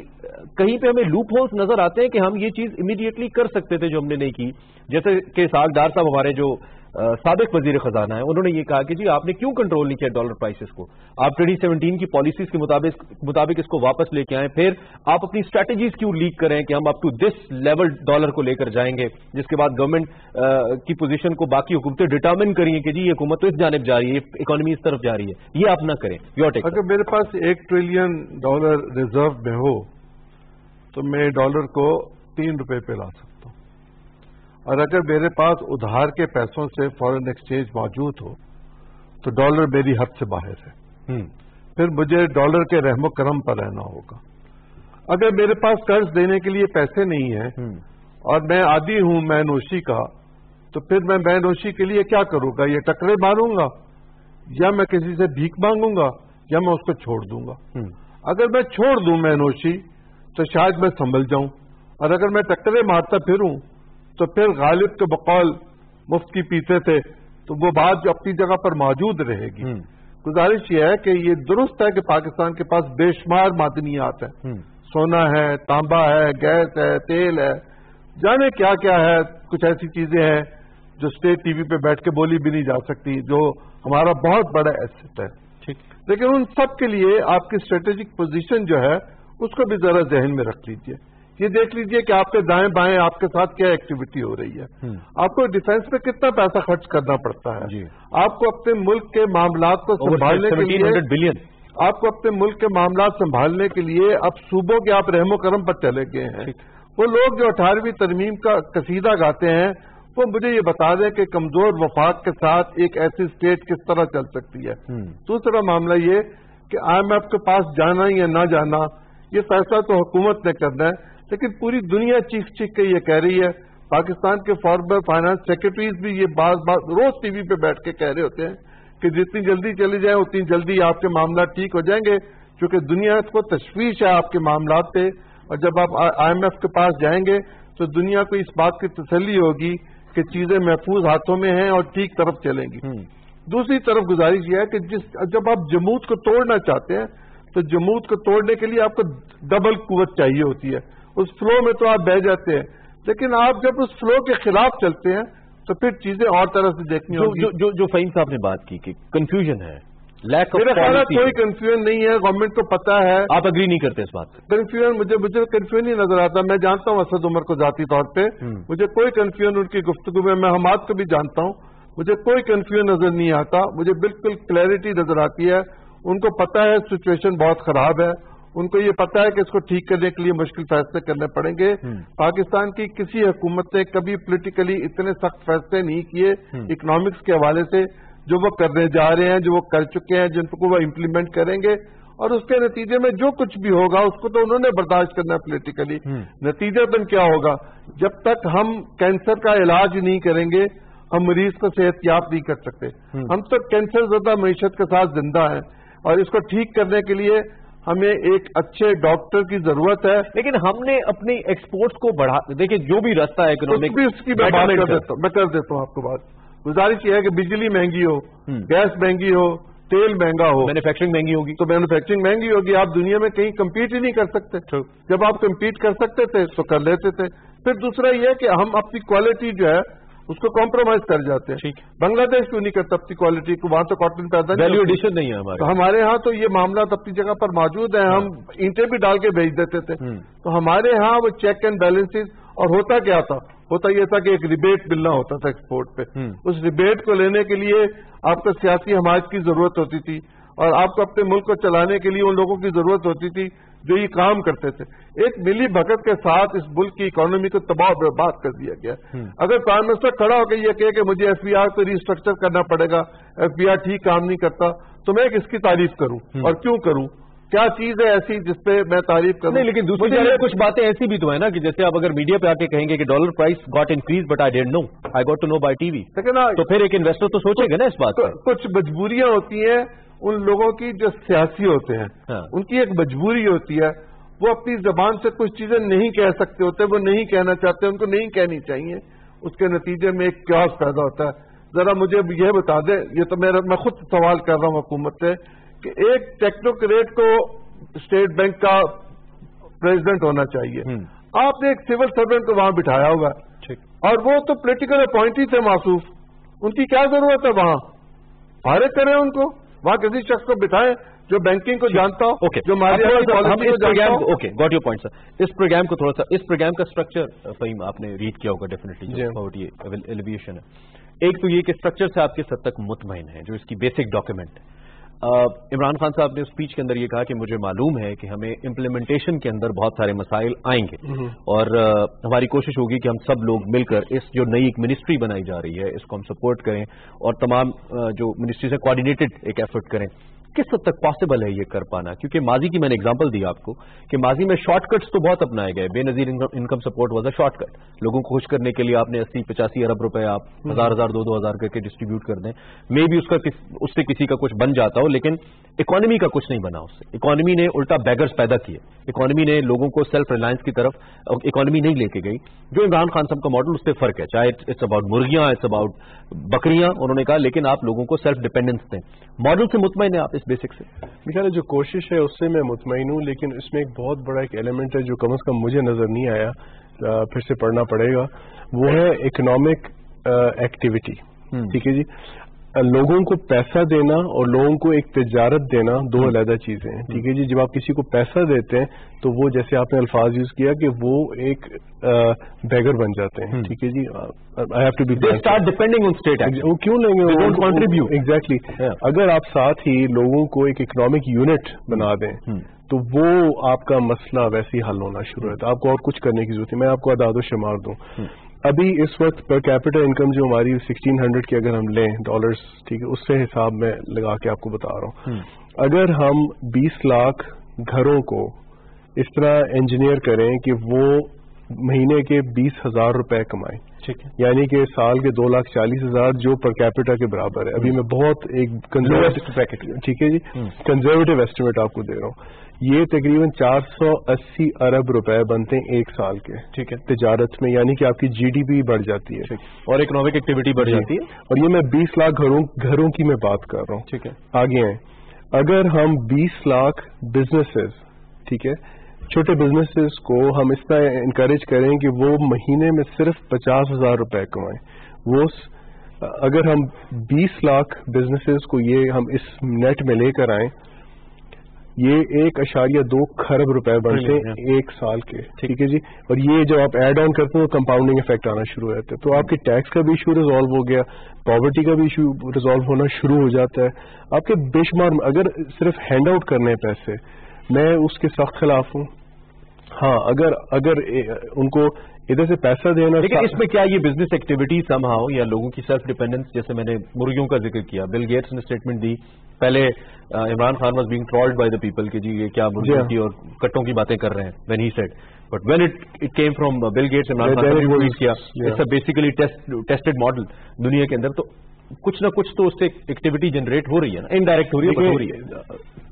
کہیں پہ ہمیں لوپ ہولس نظر آتے ہیں کہ ہم یہ چیز امیڈیٹلی کر سکتے تھے جو ہم نے نہیں کی. جیسے کہ ساگ ڈار صاحب ہمارے جو سابق وزیر خزانہ ہے انہوں نے یہ کہا کہ جی آپ نے کیوں کنٹرول نہیں کیا ڈالر پرائسز کو؟ آپ ٹوئنٹی سیونٹین کی پالیسیز کے مطابق اس کو واپس لے کے آئیں، پھر آپ اپنی اسٹریٹجیز کیوں لیک کریں کہ ہم up to this level dollar کو لے کر جائیں گے؟ جس کے بعد گورنمنٹ کی پوزیشن کو باقی حکومتیں ڈٹرمن کریں کہ جی یہ حکومت تو اس جانب جا رہی ہے اکانومی اس طرف جا رہی ہے۔ یہ آپ نہ کریں۔ اگر میرے پاس ایک ٹریلین ڈالر ریزرو میں ہو، تو میں ڈالر کو تین روپے پہ لا سکتا اور اگر میرے پاس ادھار کے پیسوں سے فورن ایکسچینج موجود ہو تو ڈالر میری حد سے باہر ہے۔ پھر مجھے ڈالر کے رحم و کرم پر رہنا ہوگا۔ اگر میرے پاس قرض دینے کے لیے پیسے نہیں ہیں اور میں عادی ہوں میں نوشی کا تو پھر میں میں نوشی کے لیے کیا کروں گا؟ یہ ٹکرے ماروں گا؟ یا میں کسی سے بھیک مانگوں گا یا میں اس کو چھوڑ دوں گا؟ اگر میں چھوڑ دوں میں نوشی تو شاید میں سنبھل جاؤں۔ اور اگر میں ٹکرے مارتا پھروں تو پھر غالب کے بقول مفت کی پیتے تھے تو وہ بات جو اپنی جگہ پر موجود رہے گی۔ گزارش یہ ہے کہ یہ درست ہے کہ پاکستان کے پاس بے شمار معدنیات ہیں۔ سونا ہے تانبا ہے گیس ہے تیل ہے۔ جانے کیا کیا ہے کچھ ایسی چیزیں ہیں جو اسٹیٹ ٹی وی پہ بیٹھ کے بولی بھی نہیں جا سکتی جو ہمارا بہت بڑا ایسٹ ہے۔ لیکن ان سب کے لیے آپ کی اسٹریٹجک پوزیشن جو ہے اس کو بھی ذرا ذہن میں رکھ لیجیے یہ دیکھ لیجیے کہ آپ کے دائیں بائیں آپ کے ساتھ کیا ایکٹیویٹی ہو رہی ہے۔ آپ کو ڈیفینس پہ کتنا پیسہ خرچ کرنا پڑتا ہے؟ جی۔ آپ کو اپنے ملک کے معاملات کو سنبھالنے کے لیے بلین آپ کو اپنے ملک کے معاملات سنبھالنے کے لیے اب صوبوں کے آپ رحم و کرم پر چلے گئے ہیں۔ وہ لوگ جو اٹھارہویں ترمیم کا قصیدہ گاتے ہیں وہ مجھے یہ بتا دیں کہ کمزور وفاق کے ساتھ ایک ایسی اسٹیٹ کس طرح چل سکتی ہے۔ دوسرا معاملہ یہ کہ آئی ایم ایف کے پاس جانا یا نہ جانا یہ فیصلہ تو حکومت نے کرنا ہے۔ لیکن پوری دنیا چیخ چیخ کے یہ کہہ رہی ہے۔ پاکستان کے فارمر فائنانس سیکرٹریز بھی یہ بعض بات روز ٹی وی پہ بیٹھ کے کہہ رہے ہوتے ہیں کہ جتنی جلدی چلی جائیں اتنی جلدی آپ کے معاملات ٹھیک ہو جائیں گے کیونکہ دنیا کو تشویش ہے آپ کے معاملات پہ۔ اور جب آپ آئی ایم ایف کے پاس جائیں گے تو دنیا کو اس بات کی تسلی ہوگی کہ چیزیں محفوظ ہاتھوں میں ہیں اور ٹھیک طرف چلیں گی۔ دوسری طرف گزارش یہ ہے کہ جس جب آپ جمود کو توڑنا چاہتے ہیں تو جمود کو توڑنے کے لیے آپ کو ڈبل قوت چاہیے ہوتی ہے۔ اس فلو میں تو آپ بہ جاتے ہیں لیکن آپ جب اس فلو کے خلاف چلتے ہیں تو پھر چیزیں اور طرح سے دیکھنی ہوگی۔ جو فہیم صاحب نے بات کی کہ کنفیوژن ہے میرا خیال ہے کوئی کنفیوژن نہیں ہے گورنمنٹ کو پتا ہے۔ آپ اگری نہیں کرتے اس بات کنفیوژن مجھے مجھے کنفیوژن نہیں نظر آتا میں جانتا ہوں اسد عمر کو ذاتی طور پہ۔ مجھے کوئی کنفیوژن ان کی گفتگو میں میں حماد کو بھی جانتا ہوں۔ مجھے کوئی کنفیوژن نظر نہیں آتا۔ مجھے بالکل کلیئرٹی نظر آتی ہے۔ ان کو پتا ہے سچویشن بہت خراب ہے۔ ان کو یہ پتا ہے کہ اس کو ٹھیک کرنے کے لیے مشکل فیصلے کرنے پڑیں گے۔ پاکستان کی کسی حکومت نے کبھی پولیٹیکلی اتنے سخت فیصلے نہیں کیے اکنامکس کے حوالے سے۔ جو وہ کرنے جا رہے ہیں جو وہ کر چکے ہیں جن کو وہ امپلیمنٹ کریں گے۔ اور اس کے نتیجے میں جو کچھ بھی ہوگا اس کو تو انہوں نے برداشت کرنا ہے پولیٹیکلی نتیجہ بن کیا ہوگا؟ جب تک ہم کینسر کا علاج نہیں کریں گے ہم مریض کو صحت یاب نہیں کر سکتے۔ ہم۔ تو کینسر زدہ معیشت کے ساتھ زندہ ہیں۔ اور اس کو ٹھیک کرنے کے لیے ہمیں ایک اچھے ڈاکٹر کی ضرورت ہے۔ لیکن ہم نے اپنی ایکسپورٹس کو بڑھا دیکھیں جو بھی رستہ ہے اس کی میں کر دیتا ہوں آپ کو بات۔ گزارش یہ ہے کہ بجلی مہنگی ہو گیس مہنگی ہو تیل مہنگا ہو۔ مینوفیکچرنگ مہنگی ہوگی۔ تو مینوفیکچرنگ مہنگی ہوگی آپ دنیا میں کہیں کمپیٹ ہی نہیں کر سکتے۔ جب آپ کمپیٹ کر سکتے تھے تو کر لیتے تھے۔ پھر دوسرا یہ کہ ہم اپنی کوالٹی جو ہے اس کو کمپرومائز کر جاتے ہیں۔ بنگلہ دیش کیوں نہیں کرتا؟ اپنی کوالٹی کو وہاں تو کاٹن پیدا ویلو ایڈیشن نہیں ہے تو ہمارے ہاں تو یہ معاملات اپنی جگہ پر موجود ہیں۔ ہم اینٹیں بھی ڈال کے بھیج دیتے تھے۔ تو ہمارے ہاں وہ چیک اینڈ بیلنس اور ہوتا کیا تھا؟ ہوتا یہ تھا کہ ایک ریبیٹ ملنا ہوتا تھا ایکسپورٹ پہ۔ اس ریبیٹ کو لینے کے لیے آپ کو سیاسی حمایت کی ضرورت ہوتی تھی۔ اور آپ کو اپنے ملک کو چلانے کے لیے ان لوگوں کی ضرورت ہوتی تھی جو یہ کام کرتے تھے۔ ایک ملی بھگت کے ساتھ اس ملک کی اکانومی کو تباہ برباد کر دیا گیا۔ اگر پرائم منسٹر کھڑا ہو کے یہ کہے کہ مجھے ایف بی آر کو ریسٹرکچر کرنا پڑے گا ایف بی آر ٹھیک کام نہیں کرتا تو میں کس کی تعریف کروں؟ اور کیوں کروں؟ کیا چیز ہے ایسی جس پہ میں تعریف کروں؟ نہیں لیکن دوسری کچھ باتیں ایسی بھی تو ہے نا کہ جیسے آپ اگر میڈیا پہ آ کے کہیں گے کہ dollar price got increase but I didn't know I got to know by T V تو پھر ایک انویسٹر تو سوچے گا نا اس بات کچھ مجبوریاں ہوتی ہیں ان لوگوں کی جو سیاسی ہوتے ہیں ہاں۔ ان کی ایک مجبوری ہوتی ہے وہ اپنی زبان سے کچھ چیزیں نہیں کہہ سکتے ہوتے وہ نہیں کہنا چاہتے ان کو نہیں کہنی چاہیے۔ اس کے نتیجے میں ایک کیاس پیدا ہوتا ہے۔ ذرا مجھے یہ بتا دیں یہ تو میرا میں خود سوال کر رہا ہوں حکومت سے کہ ایک ٹیکنوکریٹ کو اسٹیٹ بینک کا پریزیڈنٹ ہونا چاہیے۔ آپ نے ایک سول سروینٹ کو وہاں بٹھایا ہوگا۔ اور وہ تو پولیٹیکل اپوائنٹی تھے معصوف۔ ان کی کیا ضرورت ہے وہاں؟ فارغ کریں ان کو۔ وہاں کسی شخص کو بٹھائیں جو بینکنگ کو جانتا ہو جو okay got your point sir us programme کو تھوڑا سا اس پروگرام کا اسٹرکچر فہیم آپ نے ریڈ کیا ہوگا ڈیفینیٹلی ایلیویشن ہے۔ ایک تو یہ کہ اسٹرکچر سے آپ کس حد تک مطمئن ہے جو اس کی بیسک ڈاکیومنٹ ہے۔ عمران خان صاحب نے اسپیچ کے اندر یہ کہا کہ مجھے معلوم ہے کہ ہمیں امپلیمنٹیشن کے اندر بہت سارے مسائل آئیں گے۔ اور ہماری کوشش ہوگی کہ ہم سب لوگ مل کر اس جو نئی ایک منسٹری بنائی جا رہی ہے اس کو ہم سپورٹ کریں اور تمام جو منسٹری سے کوآڈینیٹڈ ایک ایفرٹ کریں۔ کس حد تک پاسبل ہے یہ کر پانا؟ کیونکہ ماضی کی میں نے اگزامپل دی آپ کو کہ ماضی میں شارٹ کٹس تو بہت اپنائے گئے Benazir income support was a shortcut لوگوں کو خوش کرنے کے لیے آپ نے اسی پچاسی ارب روپے آپ ہزار ہزار دو دو ہزار کر کے ڈسٹریبیوٹ کر دیں۔ مے بھی اس کا اس سے کسی کا کچھ بن جاتا ہو لیکن اکانومی کا کچھ نہیں بنا اس سے۔ اکانومی نے الٹا بیگرز پیدا کیے۔ اکانومی نے لوگوں کو سیلف ریلائنس کی طرف اکانومی نہیں لے کے گئی۔ جو عمران خان صاحب کا ماڈل اس سے فرق ہے۔ چاہے اٹس اباؤٹ مرغیاں اٹس اباؤٹ بکریاں انہوں نے کہا لیکن آپ لوگوں کو سیلف ڈیپینڈنس دیں۔ ماڈل سے مطمئن ہے آپ۔ اس بیسک سے۔ میرا جو کوشش ہے اس سے میں مطمئن ہوں لیکن اس میں ایک بہت بڑا ایک ایلیمنٹ ہے جو کم از کم مجھے نظر نہیں آیا پھر سے پڑھنا پڑے گا۔ وہ ہے اکنامک ایکٹیویٹی ٹھیک ہے جی؟ لوگوں کو پیسہ دینا اور لوگوں کو ایک تجارت دینا دو علیحدہ چیزیں ہیں ٹھیک ہے جی؟ جب آپ کسی کو پیسہ دیتے ہیں تو وہ جیسے آپ نے الفاظ یوز کیا کہ وہ ایک بیگر بن جاتے ہیں ٹھیک ہے جی؟ I have to be depending on state وہ کیوں نہیں؟ کانٹریبیوٹ ایگزیکٹلی اگر آپ ساتھ ہی لوگوں کو ایک اکنامک یونٹ بنا دیں تو وہ آپ کا مسئلہ ویسے ہی حل ہونا شروع ہے۔ آپ کو اور کچھ کرنے کی ضرورت ہے میں آپ کو اداد و شمار دوں۔ ابھی اس وقت پر کیپٹل انکم جو ہماری سکسٹین ہنڈریڈ کی اگر ہم لیں ڈالرز ٹھیک ہے اس سے حساب میں لگا کے آپ کو بتا رہا ہوں۔ اگر ہم بیس لاکھ گھروں کو اس طرح انجینئر کریں کہ وہ مہینے کے بیس ہزار روپے کمائیں یعنی کہ سال کے دو لاکھ چالیس ہزار جو پر کیپٹا کے برابر ہے۔ ابھی میں بہت ایک ٹھیک ہے جی۔ کنزرویٹو ایسٹیمیٹ آپ کو دے رہا ہوں۔ یہ تقریباً چار سو اسی ارب روپے بنتے ہیں ایک سال کے ٹھیک ہے؟ تجارت میں یعنی کہ آپ کی جی ڈی پی بڑھ جاتی ہے۔ اور اکنامک ایکٹیویٹی بڑھ جی۔ جاتی ہے۔ اور یہ میں بیس لاکھ گھروں گھروں کی میں بات کر رہا ہوں۔ ٹھیک ہے۔ آگے ہیں اگر ہم بیس لاکھ بزنسز ٹھیک ہے؟ چھوٹے بزنسز کو ہم اس طرح انکریج کریں کہ وہ مہینے میں صرف پچاس ہزار روپے کمائیں۔ وہ اگر ہم بیس لاکھ بزنسز کو یہ ہم اس نیٹ میں لے کر آئیں یہ ایک اشاریہ دو خرب روپے بنتے ہیں ایک سال کے ٹھیک۔ ہے جی؟ اور یہ جب آپ ایڈ آن کرتے ہیں کمپاؤنڈنگ افیکٹ آنا شروع ہو جاتا ہے۔ تو آپ کے ٹیکس کا بھی ایشو ریزالو ہو گیا پاورٹی کا بھی ایشو ریزالو ہونا شروع ہو جاتا ہے۔ آپ کے بے شمار اگر صرف ہینڈ آؤٹ کرنے ہیں پیسے میں اس کے سخت خلاف ہوں۔ ہاں اگر اگر ان کو ادھر سے پیسہ دینا لیکن اس میں کیا یہ بزنس ایکٹیویٹی سم ہاؤ یا لوگوں کی سیلف ڈیپینڈنس جیسے میں نے مرغیوں کا ذکر کیا بل گیٹس نے اسٹیٹمنٹ دی۔ پہلے Imran Khan was being trolled by the people کہ جی یہ کیا مرغیوں ہاں۔ کی اور کٹوں کی باتیں کر رہے ہیں when he said but when it it came from Bill Gates Imran Khan نے کیا۔ بیسیکلی ٹیسٹڈ ماڈل دنیا کے اندر تو کچھ نہ کچھ تو اس سے ایکٹیویٹی جنریٹ ہو رہی ہے نا انڈائریکٹ ہو رہی ہے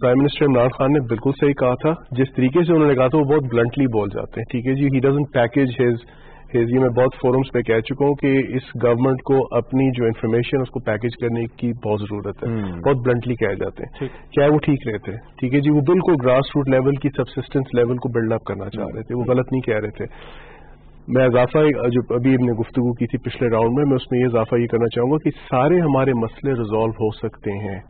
پرائم منسٹر عمران خان نے بالکل صحیح کہا تھا جس طریقے سے انہوں نے کہا تھا وہ بہت بلنٹلی بول جاتے ہیں۔ ٹھیک ہے جی he doesn't package his his یہ میں بہت فورمز پہ کہہ چکا ہوں کہ اس گورنمنٹ کو اپنی جو انفارمیشن اس کو پیکج کرنے کی بہت ضرورت ہے. بہت بلنٹلی کہہ جاتے ہیں۔ کیا وہ ٹھیک رہتے ٹھیک ہے جی وہ بالکل گراس روٹ لیول کی سبسسٹنس لیول کو بلڈ اپ کرنا چاہ رہے تھے۔ وہ غلط نہیں کہہ رہے تھے۔ میں اضافہ جو ابھی ہم نے گفتگو کی تھی پچھلے راؤنڈ میں میں اس میں یہ اضافہ یہ کرنا چاہوں گا کہ سارے ہمارے مسئلے ریزالو ہو سکتے ہیں۔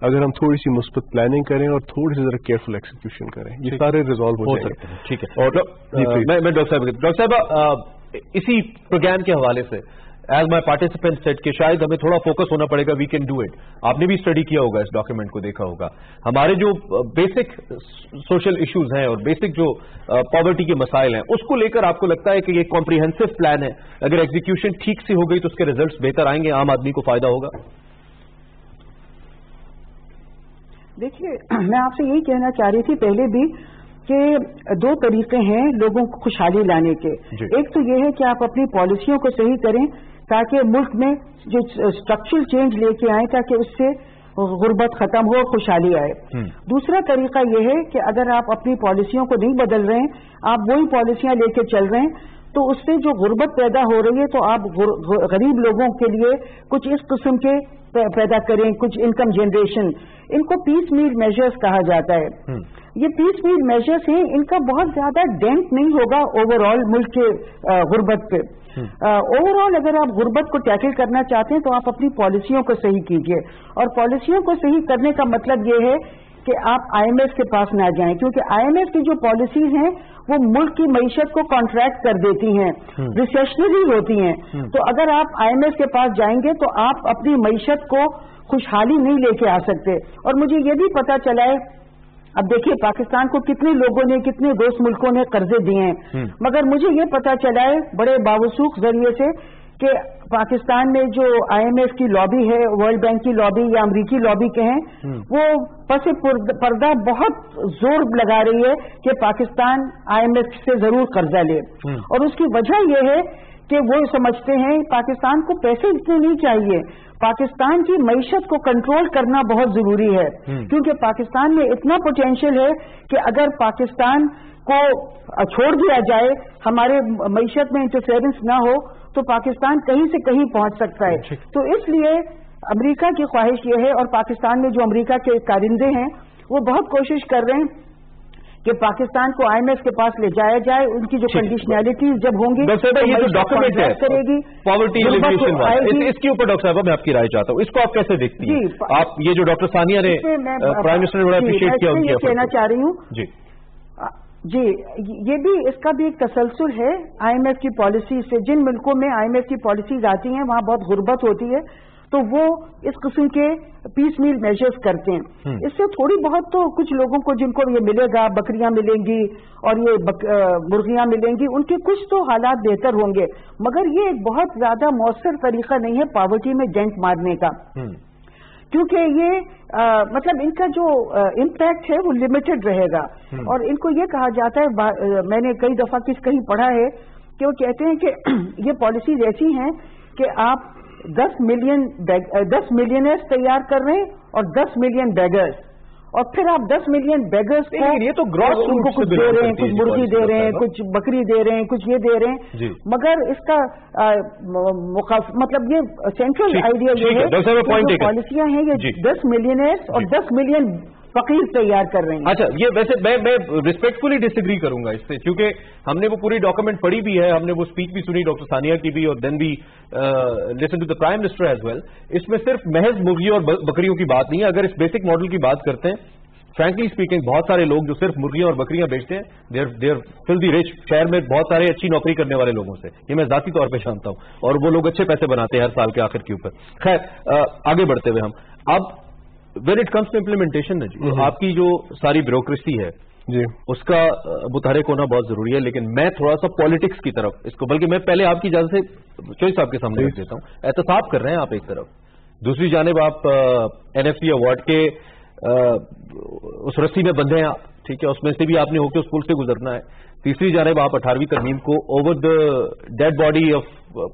اگر ہم تھوڑی سی مثبت پلاننگ کریں اور تھوڑی سی ذرا کیئرفل ایکسیکیوشن کریں یہ سارے ریزالو ہو سکتے ہیں۔ ٹھیک ہے۔ اور ڈاک- جی، ڈاکٹر صاحب ڈاکٹر اسی پروگرام کے حوالے سے ایز مائی پارٹیسپینٹ سیٹ کہ شاید ہمیں تھوڑا فوکس ہونا پڑے گا وی کین ڈو اٹ آپ نے بھی اسٹڈی کیا ہوگا اس ڈاکیومنٹ کو دیکھا ہوگا ہمارے جو بیسک سوشل ایشوز ہیں اور بیسک جو پاورٹی کے مسائل ہیں اس کو لے کر آپ کو لگتا ہے کہ یہ کمپریہنسو پلان ہے اگر ایگزیکیوشن ٹھیک سے ہو گئی تو اس کے ریزلٹس بہتر آئیں گے عام آدمی کو فائدہ ہوگا دیکھیے میں آپ سے یہی کہنا چاہ رہی تھی پہلے بھی کہ دو طریقے ہیں لوگوں کو خوشحالی لانے کے۔ ایک تو یہ ہے کہ آپ اپنی پالیسیوں کو صحیح کریں تاکہ ملک میں جو اسٹرکچرل چینج لے کے آئیں تاکہ اس سے غربت ختم ہو خوشحالی آئے۔ دوسرا طریقہ یہ ہے کہ اگر آپ اپنی پالیسیوں کو نہیں بدل رہے ہیں آپ وہی پالیسیاں لے کے چل رہے ہیں تو اس سے جو غربت پیدا ہو رہی ہے تو آپ غریب لوگوں کے لیے کچھ اس قسم کے پیدا کریں کچھ انکم جنریشن ان کو پیس میل میجرز کہا جاتا ہے۔ یہ پیس میل میجرز ہیں ان کا بہت زیادہ ڈینٹ نہیں ہوگا اوور آل ملک کے غربت پہ۔ اوور آل اگر آپ غربت کو ٹیکل کرنا چاہتے ہیں تو آپ اپنی پالیسیوں کو صحیح کیجیے اور پالیسیوں کو صحیح کرنے کا مطلب یہ ہے کہ آپ آئی ایم ایف کے پاس نہ جائیں کیونکہ آئی ایم ایف کی جو پالیسیز ہیں وہ ملک کی معیشت کو کانٹریکٹ کر دیتی ہیں ریسیشنری ہوتی ہیں۔ تو اگر آپ آئی ایم ایف کے پاس جائیں گے تو آپ اپنی معیشت کو خوشحالی نہیں لے کے آ سکتے۔ اور مجھے یہ بھی پتا چلا ہے اب دیکھیے پاکستان کو کتنے لوگوں نے کتنے دوست ملکوں نے قرضے دیے ہیں۔ مگر مجھے یہ پتا چلا ہے بڑے باوسوخ ذریعے سے کہ پاکستان میں جو آئی ایم ایف کی لابی ہے ورلڈ بینک کی لابی یا امریکی لابی کے ہیں وہ پس پرد- پردہ بہت زور لگا رہی ہے کہ پاکستان آئی ایم ایف سے ضرور قرضہ لے۔ اور اس کی وجہ یہ ہے کہ وہ سمجھتے ہیں پاکستان کو پیسے اتنے نہیں چاہیے؟ پاکستان کی معیشت کو کنٹرول کرنا بہت ضروری ہے۔ کیونکہ پاکستان میں اتنا پوٹینشیل ہے کہ اگر پاکستان کو چھوڑ دیا جائے ہمارے معیشت میں انٹرفیئرنس نہ ہو تو پاکستان کہیں سے کہیں پہنچ سکتا ہے۔ تو اس لیے امریکہ کی خواہش یہ ہے اور پاکستان میں جو امریکہ کے کارندے ہیں وہ بہت کوشش کر رہے ہیں کہ پاکستان کو آئی ایم ایف کے پاس لے جایا جائے۔ ان کی جو کنڈیشنلٹیز جب ہوں گی ڈاکٹر صاحب یہ جو ڈاکومنٹ ہے کرے گی۔ پاورٹی اس کے اوپر ڈاکٹر صاحب میں آپ کی رائے چاہتا ہوں۔ اس کو آپ کیسے دیکھتی ہیں؟ جی، آپ یہ جو ڈاکٹر ثانیہ نے پرائم منسٹر نے بڑا جی، اپریشیٹ کیا کہنا۔ چاہ رہی ہوں۔ جی یہ بھی اس کا بھی ایک تسلسل ہے۔ آئی ایم ایف کی پالیسی سے جن ملکوں میں آئی ایم ایف کی پالیسیز آتی ہیں وہاں بہت غربت ہوتی ہے۔ تو وہ اس قسم کے پیس میل میجرز کرتے ہیں۔ اس سے تھوڑی بہت تو کچھ لوگوں کو جن کو یہ ملے گا بکریاں ملیں گی اور یہ مرغیاں ملیں گی ان کے کچھ تو حالات بہتر ہوں گے۔ مگر یہ ایک بہت زیادہ مؤثر طریقہ نہیں ہے پاورٹی میں جنٹ مارنے کا۔ کیونکہ یہ مطلب ان کا جو امپیکٹ ہے وہ لمیٹڈ رہے گا۔ اور ان کو یہ کہا جاتا ہے میں نے کئی دفعہ کس کہیں پڑھا ہے کہ وہ کہتے ہیں کہ یہ پالیسیز ایسی ہیں کہ آپ دس ملین دس ملینرس تیار کر رہے ہیں اور دس ملین بیگرس اور پھر آپ دس ملین بیگرس کو یہ تو گراس ان کو کچھ دے رہے ہیں کچھ مرغی دے رہے ہیں کچھ بکری دے رہے ہیں کچھ یہ دے رہے ہیں جی۔ مگر اس کا مطلب یہ سینٹرل آئیڈیا یہ ہے پالیسیاں ہیں یہ جی۔ دس ملینرس اور دس ملین فقیر تیار کر رہے ہیں۔ اچھا یہ ویسے میں میں ریسپیکٹفلی ڈس ایگری کروں گا اس سے، کیونکہ ہم نے وہ پوری ڈاکومنٹ پڑھی بھی ہے، ہم نے وہ اسپیچ بھی سنی ڈاکٹر ثانیہ کی بھی، اور دین بھی listen to the prime minister as well اس میں صرف محض مرغیوں اور بکریوں کی بات نہیں ہے۔ اگر اس بیسک ماڈل کی بات کرتے ہیں فرینکلی اسپیکنگ بہت سارے لوگ جو صرف مرغیاں اور بکریاں بیچتے ہیں دیر دیر فل دی رچ شہر میں بہت سارے اچھی نوکری کرنے والے لوگوں سے، یہ میں ذاتی طور پہ جانتا ہوں۔ اور وہ لوگ اچھے پیسے بناتے ہیں ہر سال کے آخر کے اوپر۔ خیر آگے بڑھتے ہوئے ہم۔ اب when it comes to implementation جی آپ کی جو ساری بیوروکریسی ہے جی۔ اس کا متحرک ہونا بہت ضروری ہے لیکن میں تھوڑا سا پالیٹکس کی طرف اس کو بلکہ میں پہلے آپ کی اجازت سے چوائس آپ کے سامنے رکھ دیتا ہوں احتساب کر رہے ہیں آپ ایک طرف دوسری جانب آپ این ایف سی اوارڈ کے اس رسی میں بندھے ہیں ٹھیک ہے، اس میں سے بھی آپ نے ہو کے اس پل سے گزرنا ہے۔ تیسری جانب، آپ اٹھارہویں ترمیم کو over the dead body of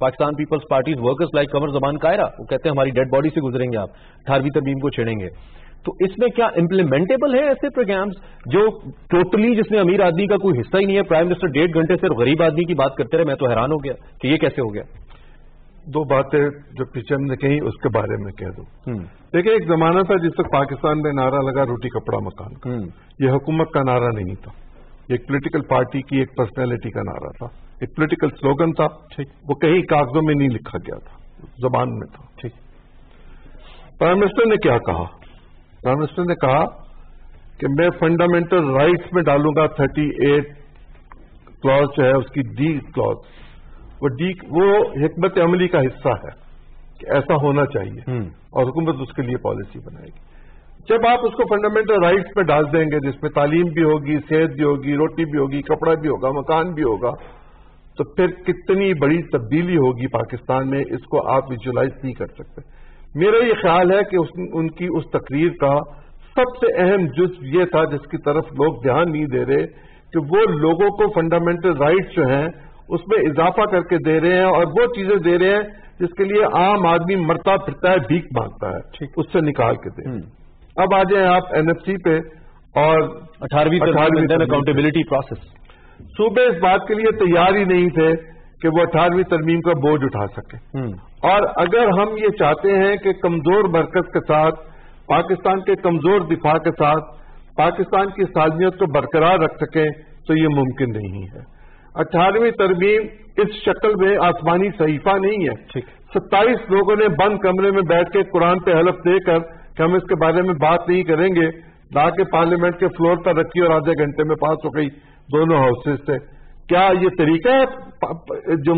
Pakistan Peoples Party's workers like Qamar Zaman Kaira وہ کہتے ہیں ہماری ڈیڈ باڈی سے گزریں گے آپ اٹھارہویں ترمیم کو چھیڑیں گے۔ تو اس میں کیا امپلیمنٹیبل ہے ایسے پروگرامز جو ٹوٹلی جس میں امیر آدمی کا کوئی حصہ ہی نہیں ہے؟ پرائم منسٹر ڈیڑھ گھنٹے صرف غریب آدمی کی بات کرتے رہے، میں تو حیران ہو گیا کہ یہ کیسے ہو گیا؟ دو باتیں جو پیچھے ہم نے کہیں اس کے بارے میں کہہ دوں دیکھیں ایک زمانہ تھا جس وقت پاکستان میں نعرہ لگا روٹی کپڑا مکان یہ حکومت کا نعرہ نہیں تھا۔ ایک پولیٹیکل پارٹی کی ایک پرسنالٹی کا نعرہ تھا۔ ایک پولیٹیکل سلوگن تھا۔ وہ کہیں کاغذوں میں نہیں لکھا گیا تھا۔ زبان میں تھا۔ ٹھیک۔ پرائم منسٹر نے کیا کہا؟ پرائم منسٹر نے کہا کہ میں فنڈامنٹل رائٹس میں ڈالوں گا۔ تھرٹی ایٹ کلوز جو ہے اس کی ڈی کلوز وہ ڈی وہ حکمت عملی کا حصہ ہے کہ ایسا ہونا چاہیے اور حکومت اس کے لیے پالیسی بنائے گی۔ جب آپ اس کو فنڈامنٹل رائٹس پہ ڈال دیں گے جس میں تعلیم بھی ہوگی صحت بھی ہوگی روٹی بھی ہوگی کپڑا بھی ہوگا مکان بھی ہوگا تو پھر کتنی بڑی تبدیلی ہوگی پاکستان میں اس کو آپ ویژلائز نہیں کر سکتے۔ میرا یہ خیال ہے کہ ان کی اس تقریر کا سب سے اہم جز یہ تھا جس کی طرف لوگ دھیان نہیں دے رہے کہ وہ لوگوں کو فنڈامنٹل رائٹس جو ہیں اس میں اضافہ کر کے دے رہے ہیں اور وہ چیزیں دے رہے ہیں جس کے لیے عام آدمی مرتا پھرتا ہے بھیک مانگتا ہے۔ اس سے نکال کے دے۔ اب آ جائیں آپ این ایف سی پہ اور اٹھارہویں اکاؤنٹیبلٹی پروسیس صوبے اس بات کے لیے تیار ہی نہیں تھے کہ وہ اٹھارہویں ترمیم کا بوجھ اٹھا سکے۔ اور اگر ہم یہ چاہتے ہیں کہ کمزور مرکز کے ساتھ پاکستان کے کمزور دفاع کے ساتھ پاکستان کی سالمیت کو برقرار رکھ سکیں تو یہ ممکن نہیں ہے۔ اٹھارہویں ترمیم اس شکل میں آسمانی صحیفہ نہیں ہے۔ ستائیس لوگوں نے بند کمرے میں بیٹھ کے قرآن پہ حلف دے کر کہ ہم اس کے بارے میں بات نہیں کریں گے۔ لا کے پارلیمنٹ کے فلور پر رکھی اور آدھے گھنٹے میں پاس ہو گئی۔ دونوں ہاؤسز سے کیا یہ طریقہ ہے؟ جو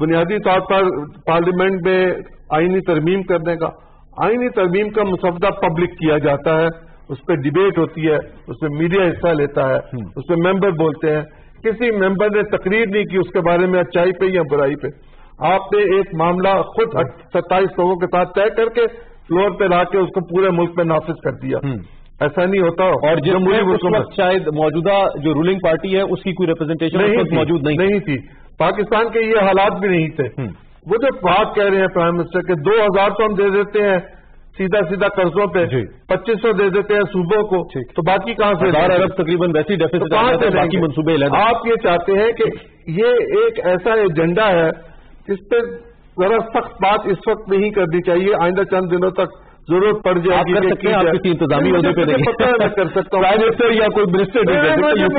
بنیادی طور پر پارلیمنٹ میں آئینی ترمیم کرنے کا آئینی ترمیم کا مسودہ پبلک کیا جاتا ہے۔ اس پہ ڈبیٹ ہوتی ہے اس میں میڈیا حصہ لیتا ہے۔ اس میں ممبر بولتے ہیں۔ کسی ممبر نے تقریر نہیں کی اس کے بارے میں اچائی پہ یا برائی پہ۔ آپ نے ایک معاملہ خود ستائیس لوگوں کے ساتھ طے کر کے فلور پہ لا کے اس کو پورے ملک میں نافذ کر دیا۔ ایسا نہیں ہوتا۔ اور جمہوری شاید موجودہ جو رولنگ پارٹی ہے اس کی کوئی ریپرزینٹیشن موجود نہیں تھی۔ پاکستان کے یہ حالات بھی نہیں تھے۔ وہ جو بات کہہ رہے ہیں پرائم منسٹر کے دو ہزار تو ہم دے دیتے ہیں۔ سیدھا سیدھا قرضوں پہ جی۔ پچیس سو دے دیتے ہیں صوبوں کو۔ تو باقی کہاں سے ارب تقریباً ویسی باقی منصوبے آپ یہ چاہتے ہیں کہ یہ ایک ایسا ایجنڈا ہے جس پہ ذرا سخت بات اس وقت نہیں کرنی چاہیے آئندہ چند دنوں تک ضرورت پڑ جائے گی آپ کسی انتظامی عہدے پہ میں کر سکتا ہوں۔ پرائم منسٹر یا کوئی منسٹر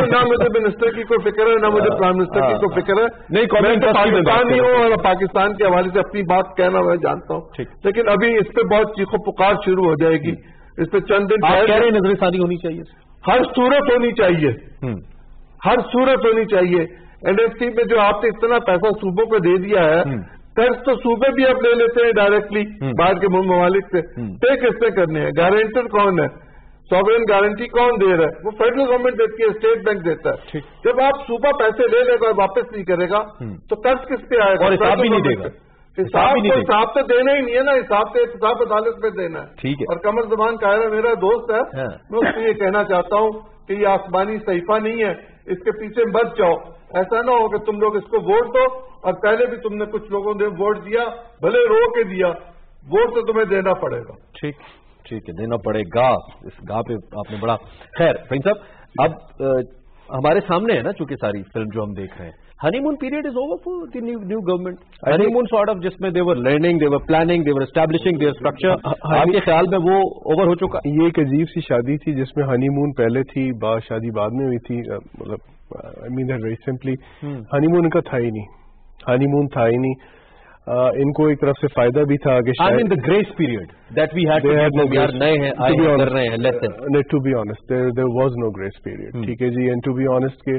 نہ مجھے منسٹر کی کوئی فکر ہے نہ مجھے پرائم منسٹر کی کوئی فکر ہے۔ نہیں پاکستان ہی ہوں۔ اور پاکستان کے حوالے سے اپنی بات کہنا میں جانتا ہوں۔ لیکن ابھی اس پہ بہت چیخو پکار شروع ہو جائے گی۔ اس پہ چند دن نظر ثانی ہونی چاہیے۔ ہر صورت ہونی چاہیے۔ ہر صورت ہونی چاہیے۔ این ایف سی میں جو آپ نے اتنا پیسہ صوبوں پہ دے دیا ہے قرض تو صوبے بھی اب لے لیتے ہیں ڈائریکٹلی باہر کے ممالک سے۔ پے کس سے کرنے ہیں گارنٹر کون ہے؟ سوورن گارنٹی کون دے رہا ہے؟ وہ فیڈرل گورنمنٹ دیتی ہے اسٹیٹ بینک دیتا ہے۔ جب آپ صوبہ پیسے لے لے گا اور واپس نہیں کرے گا تو قرض کس پہ آئے گا؟ حساب نہیں دے گا۔ حساب تو دینا ہی نہیں ہے نا۔ حساب سے احتساب عدالت میں دینا ہے۔ ٹھیک ہے۔ اور کمر زبان قاہرہ میرا دوست ہے۔ میں اس کو یہ کہنا چاہتا ہوں کہ یہ آسمانی صحیفہ نہیں ہے۔ اس کے پیچھے مت جاؤ۔ ایسا نہ ہو کہ تم لوگ اس کو ووٹ دو اور پہلے بھی تم نے کچھ لوگوں نے ووٹ دیا، بھلے رو کے دیا۔ ووٹ تو تمہیں دینا پڑے گا۔ ٹھیک ٹھیک ہے، دینا پڑے گا۔ اس گا پہ آپ نے بڑا خیر۔ صاحب، اب ہمارے سامنے ہے نا چونکہ ساری فلم جو ہم دیکھ رہے ہیں۔ Honeymoon period is over for the new government honeymoon sort of جس میں they they're learning or planning they were establishing their structure آپ کے خیال میں وہ اوور ہو چکا یہ ایک عجیب سی شادی تھی جس میں ہنیمون پہلے تھی با شادی بعد میں ہوئی تھی مطلب I mean very simply honeymoon کا تھا ہی نہیں ہنیمون تھا ہی نہیں ان کو ایک طرف سے فائدہ بھی تھا کہ گریس پیریڈ دیٹ وی نئے ہیں to be honest there was no grace period ٹھیک ہے جی اینڈ ٹو بی آنےسٹ کہ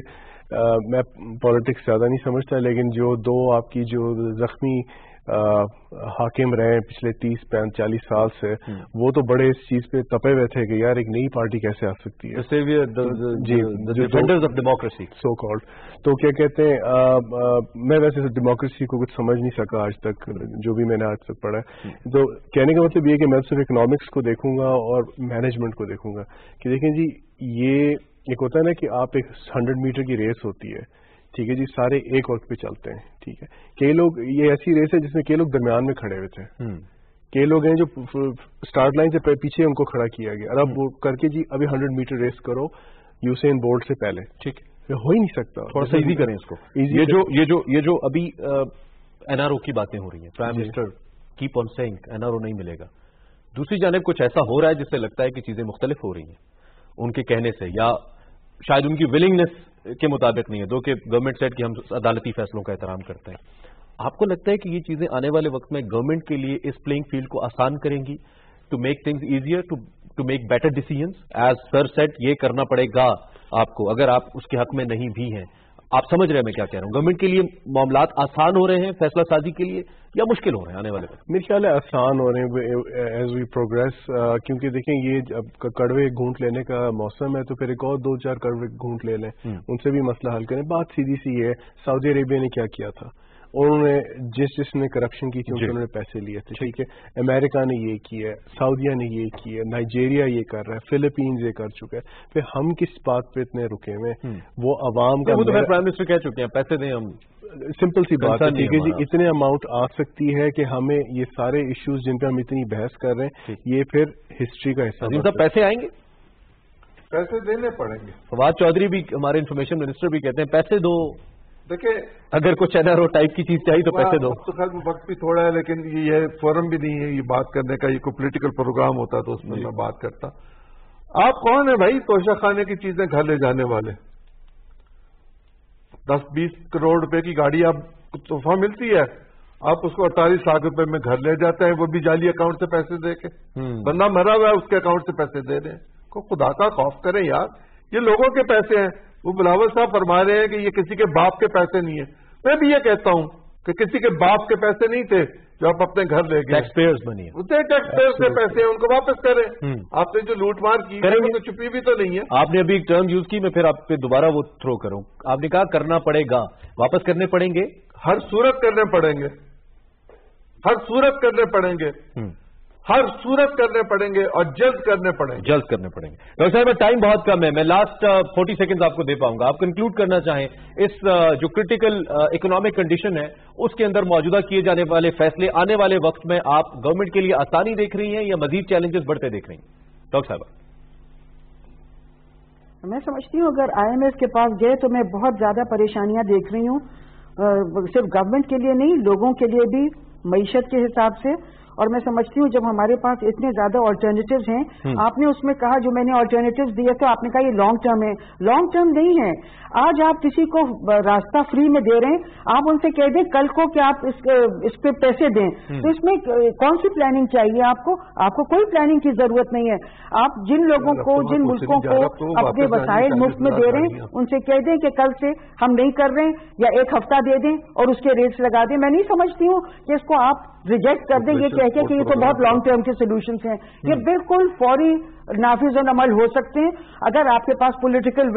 میں پالیٹکس زیادہ نہیں سمجھتا لیکن جو دو آپ کی جو زخمی حاکم رہے ہیں پچھلے تیس چالیس سال سے وہ تو بڑے اس چیز پہ تپے ہوئے تھے کہ یار ایک نئی پارٹی کیسے آ سکتی ہے؟ سو جی، کالڈ تو کیا کہتے ہیں میں ویسے ڈیموکریسی کو کچھ سمجھ نہیں سکا آج تک جو بھی میں نے آج تک پڑھا ہے۔ تو کہنے کا مطلب یہ کہ میں صرف اکنامکس کو دیکھوں گا اور مینجمنٹ کو دیکھوں گا۔ کہ دیکھیں جی یہ ایک ہوتا ہے نا کہ آپ ایک ہنڈریڈ میٹر کی ریس ہوتی ہے ٹھیک ہے جی سارے ایک وقت پہ چلتے ہیں ٹھیک ہے۔ کئی لوگ یہ ایسی ریس ہے جس میں کئی لوگ درمیان میں کھڑے ہوئے تھے کئی لوگ ہیں جو اسٹارٹ لائن سے پیچھے ان کو کھڑا کیا گیا۔ اور اب وہ کر کے جی ابھی ہنڈریڈ میٹر ریس کرو یوسین بولٹ سے پہلے ٹھیک۔ ہے ہو ہی نہیں سکتا۔ تھوڑا سا ایزی کریں اس کو۔ یہ جو ابھی این آر او کی باتیں ہو رہی ہیں۔ Prime minister keep on saying N R O نہیں ملے گا۔ دوسری جانب کچھ ایسا ہو رہا ہے جس سے لگتا ہے کہ چیزیں مختلف ہو رہی ہیں۔ ان کے کہنے سے یا شاید ان کی ولنگنیس کے مطابق نہیں ہے، دو کہ گورنمنٹ سیٹ کہ ہم عدالتی فیصلوں کا احترام کرتے ہیں۔ آپ کو لگتا ہے کہ یہ چیزیں آنے والے وقت میں گورنمنٹ کے لیے اس پلینگ فیلڈ کو آسان کریں گی to make things easier to make better decisions as sir said یہ کرنا پڑے گا آپ کو۔ اگر آپ اس کے حق میں نہیں بھی ہیں آپ سمجھ رہے ہیں میں کیا کہہ رہا ہوں۔ گورنمنٹ کے لیے معاملات آسان ہو رہے ہیں فیصلہ سازی کے لیے یا مشکل ہو رہے ہیں آنے والے میرے خیال ہے آسان ہو رہے ہیں ایز وی پروگرس کیونکہ دیکھیں یہ کڑوے گھونٹ لینے کا موسم ہے تو پھر ایک اور دو چار کڑوے گھونٹ لے لیں۔ ان سے بھی مسئلہ حل کریں۔ بات سیدھی سی ہے سعودی عربیہ نے کیا کیا تھا؟ انہوں نے جس جس نے کرپشن کی تھی جی. انہوں نے پیسے لیے تھے جی۔ ٹھیک ہے۔ امریکہ نے یہ کیا ہے سعودیہ نے یہ کیا ہے نائجیریا یہ کر رہا ہے فلپینز یہ کر چکا ہے پھر ہم کس بات پہ اتنے رکے ہوئے وہ عوام کا پرائم منسٹر کہہ چکے ہیں پیسے دیں ہم۔ سمپل سی بات ہے ٹھیک ہے جی اتنے اماؤنٹ آ سکتی ہے کہ ہمیں یہ سارے ایشوز جن پہ ہم اتنی بحث کر رہے ہیں یہ پھر ہسٹری کا حصہ پیسے آئیں گے؟ پیسے دینے پڑیں گے۔ فواد چودھری بھی ہمارے انفارمیشن منسٹر بھی کہتے ہیں پیسے دو۔ دیکھیں اگر کچھ این آر او ٹائپ کی چیز چاہیے تو پیسے دو۔ تو خیر وقت بھی تھوڑا ہے لیکن یہ فورم بھی نہیں ہے یہ بات کرنے کا یہ کوئی پولیٹیکل پروگرام ہوتا تو اس میں جی۔ میں بات کرتا۔ آپ کون ہیں بھائی؟ توشہ خانے کی چیزیں گھر لے جانے والے۔ دس بیس کروڑ روپے کی گاڑی آپ کو تحفہ ملتی ہے۔ آپ اس کو اڑتالیس لاکھ روپے میں گھر لے جاتے ہیں وہ بھی جعلی اکاؤنٹ سے پیسے دے کے۔ بندہ مرا ہوا ہے اس کے اکاؤنٹ سے پیسے دے رہے ہیں کو خدا کا خوف کریں یار یہ لوگوں کے پیسے ہیں۔ وہ بلاول صاحب فرما رہے ہیں کہ یہ کسی کے باپ کے پیسے نہیں ہیں۔ میں بھی یہ کہتا ہوں کہ کسی کے باپ کے پیسے نہیں تھے جو آپ اپنے گھر لے گئے۔ ٹیکس پیئر کے پیسے ہیں ان کو واپس کریں۔ آپ نے جو لوٹ مار کی تو چھپی بھی تو نہیں ہے۔ آپ نے ابھی ایک ٹرم یوز کی میں پھر آپ پہ دوبارہ وہ تھرو کروں۔ آپ نے کہا کرنا پڑے گا واپس کرنے پڑیں گے؟ ہر صورت کرنے پڑیں گے۔ ہر صورت کرنے پڑیں گے۔ ہر صورت کرنے پڑیں گے اور جلد کرنے پڑیں گے۔ جلد کرنے پڑیں گے۔ ڈاکٹر صاحب ٹائم بہت کم ہے۔ میں لاسٹ فورٹی سیکنڈ آپ کو دے پاؤں گا۔ آپ کنکلوڈ کرنا چاہیں اس uh, جو کرٹیکل اکنامک کنڈیشن ہے اس کے اندر موجودہ کیے جانے والے فیصلے آنے والے وقت میں آپ گورنمنٹ کے لیے آسانی دیکھ رہی ہیں یا مزید چیلنجز بڑھتے دیکھ رہی ہیں؟ ڈاکٹر صاحب۔ میں سمجھتی ہوں اگر آئی ایم ایس کے پاس گئے تو میں بہت زیادہ پریشانیاں دیکھ رہی ہوں۔ uh, صرف گورنمنٹ کے لیے نہیں لوگوں کے لیے بھی معیشت کے حساب سے۔ اور میں سمجھتی ہوں جب ہمارے پاس اتنے زیادہ آلٹرنیٹیوز ہیں آپ نے اس میں کہا جو میں نے آلٹرنیٹیوز دیے تو آپ نے کہا یہ لانگ ٹرم ہے۔ لانگ ٹرم نہیں ہے۔ آج آپ کسی کو راستہ فری میں دے رہے ہیں آپ ان سے کہہ دیں کل کو کہ آپ اس پہ پیسے دیں۔ تو اس میں کون سی پلاننگ چاہیے آپ کو؟ آپ کو کوئی پلاننگ کی ضرورت نہیں ہے۔ آپ جن لوگوں کو جن ملکوں کو اپنے وسائل مفت میں دے رہے ہیں ان سے کہہ دیں کہ کل سے ہم نہیں کر رہے ہیں یا ایک ہفتہ دے دیں اور اس کے ریٹس لگا دیں۔ میں نہیں سمجھتی ہوں کہ اس کو آپ ریجیکٹ کر دیں یہ کہہ کے کہ یہ تو بہت لانگ ٹرم کے سولوشنس ہیں۔ یہ بالکل فوری نافذ عمل ہو سکتے ہیں۔ اگر آپ کے پاس پولیٹیکل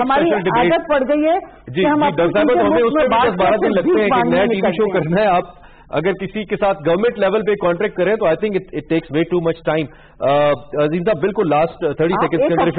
ہماری عادت پڑ گئی ہے جی بارہ دن لگتے ہیں کہ نیا ٹی وی شو کرنا ہے آپ۔ اگر کسی کے ساتھ گورنمنٹ لیول پہ کانٹریکٹ کریں تو I think it takes way too much time Azeem صاحب بالکل لاسٹ تھرٹی سیکنڈ کے اندر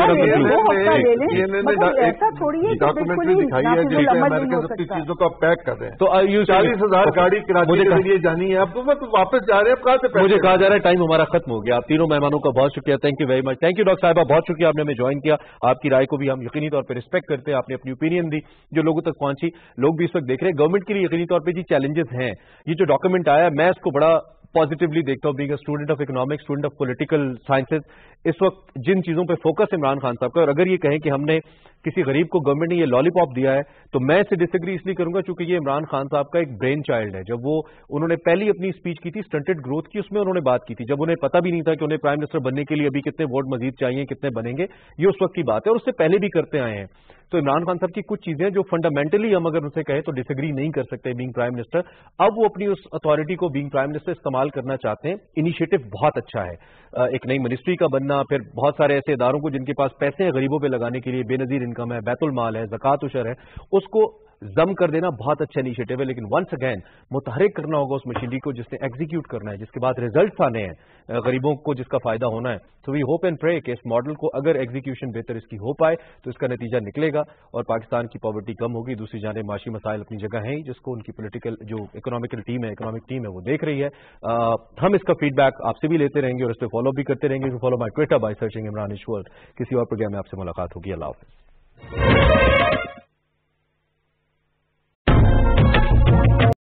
چیزوں کو پیک کر رہے ہیں تو چالیس ہزار گاڑی کرانے کے لیے جانی ہے اب تو واپس جا رہے ہیں کہاں سے مجھے کہا جا رہا ہے ٹائم ہمارا ختم ہو گیا۔ آپ تینوں مہمانوں کا بہت شکریہ thank you very much thank you doctor صاحبہ بہت شکریہ آپ نے ہمیں جوائن کیا۔ آپ کی رائے کو بھی ہم یقینی طور پہ رسپیکٹ کرتے ہیں آپ نے اپنی اوپینین دی جو لوگوں تک پہنچی۔ لوگ بھی اس وقت دیکھ رہے ہیں۔ گورنمنٹ کے لیے یقینی طور پہ جی چیلنجز ہیں۔ یہ جو ڈاکومنٹ آیا میں اس کو بڑا پازیٹیولی دیکھتا ہوں being a student of economics student of political sciences اس وقت جن چیزوں پہ فوکس عمران خان صاحب کا اور اگر یہ کہیں کہ ہم نے کسی غریب کو گورنمنٹ نے یہ لالی پاپ دیا ہے تو میں اسے ڈس ایگری اس لیے کروں گا چونکہ یہ عمران خان صاحب کا ایک برین چائلڈ ہے جب وہ انہوں نے پہلی اپنی اسپیچ کی تھی اسٹنٹڈ گروتھ کی اس میں انہوں نے بات کی تھی جب انہیں پتا بھی نہیں تھا کہ انہیں پرائم منسٹر بننے کے لیے ابھی کتنے ووٹ مزید چاہیے کتنے بنیں گے یہ اس وقت کی بات ہے اور اس سے پہلے بھی کرتے آئے ہیں تو عمران خان صاحب کی کچھ چیزیں جو فنڈامنٹلی ہم اگر ان سے کہیں تو ڈس ایگری نہیں کر سکتے بینگ پرائم منسٹر اب وہ اپنی اس اتارٹی کو بینگ پرائم منسٹر استعمال کرنا چاہتے ہیں۔ انیشیٹو بہت اچھا ہے۔ ایک نئی منسٹری کا بننا، پھر بہت سارے ایسے اداروں کو جن کے پاس پیسے ہیں، غریبوں پہ لگانے کے لیے بے نظیر انکم ہے، بیت المال ہے، زکات اشر ہے، اس کو زم کر دینا بہت اچھا انیشیٹو ہے، لیکن ونس اگین متحرک کرنا ہوگا اس مشینری کو جس نے ایگزیکیوٹ کرنا ہے، جس کے بعد ریزلٹس آنے ہیں غریبوں کو جس کا فائدہ ہونا ہے۔ تو وی ہوپ اینڈ پرے کہ اس ماڈل کو اگر ایگزیکیوشن بہتر اس کی ہو پائے تو اس کا نتیجہ نکلے گا اور پاکستان کی پاورٹی کم ہوگی۔ دوسری جانب معاشی مسائل اپنی جگہ ہیں، جس کو ان کی پولیٹیکل جو اکنامیکل ٹیم ہے اکنامک ٹیم ہے، وہ دیکھ رہی ہے۔ ہم اس کا فیڈ بیک آپ سے بھی لیتے رہیں گے اور اس پہ فالو بھی کرتے رہیں گے۔ Follow my Twitter by searching Imran کسی اور پروگرام میں آپ سے ملاقات ہوگی۔ اللہ حافظ۔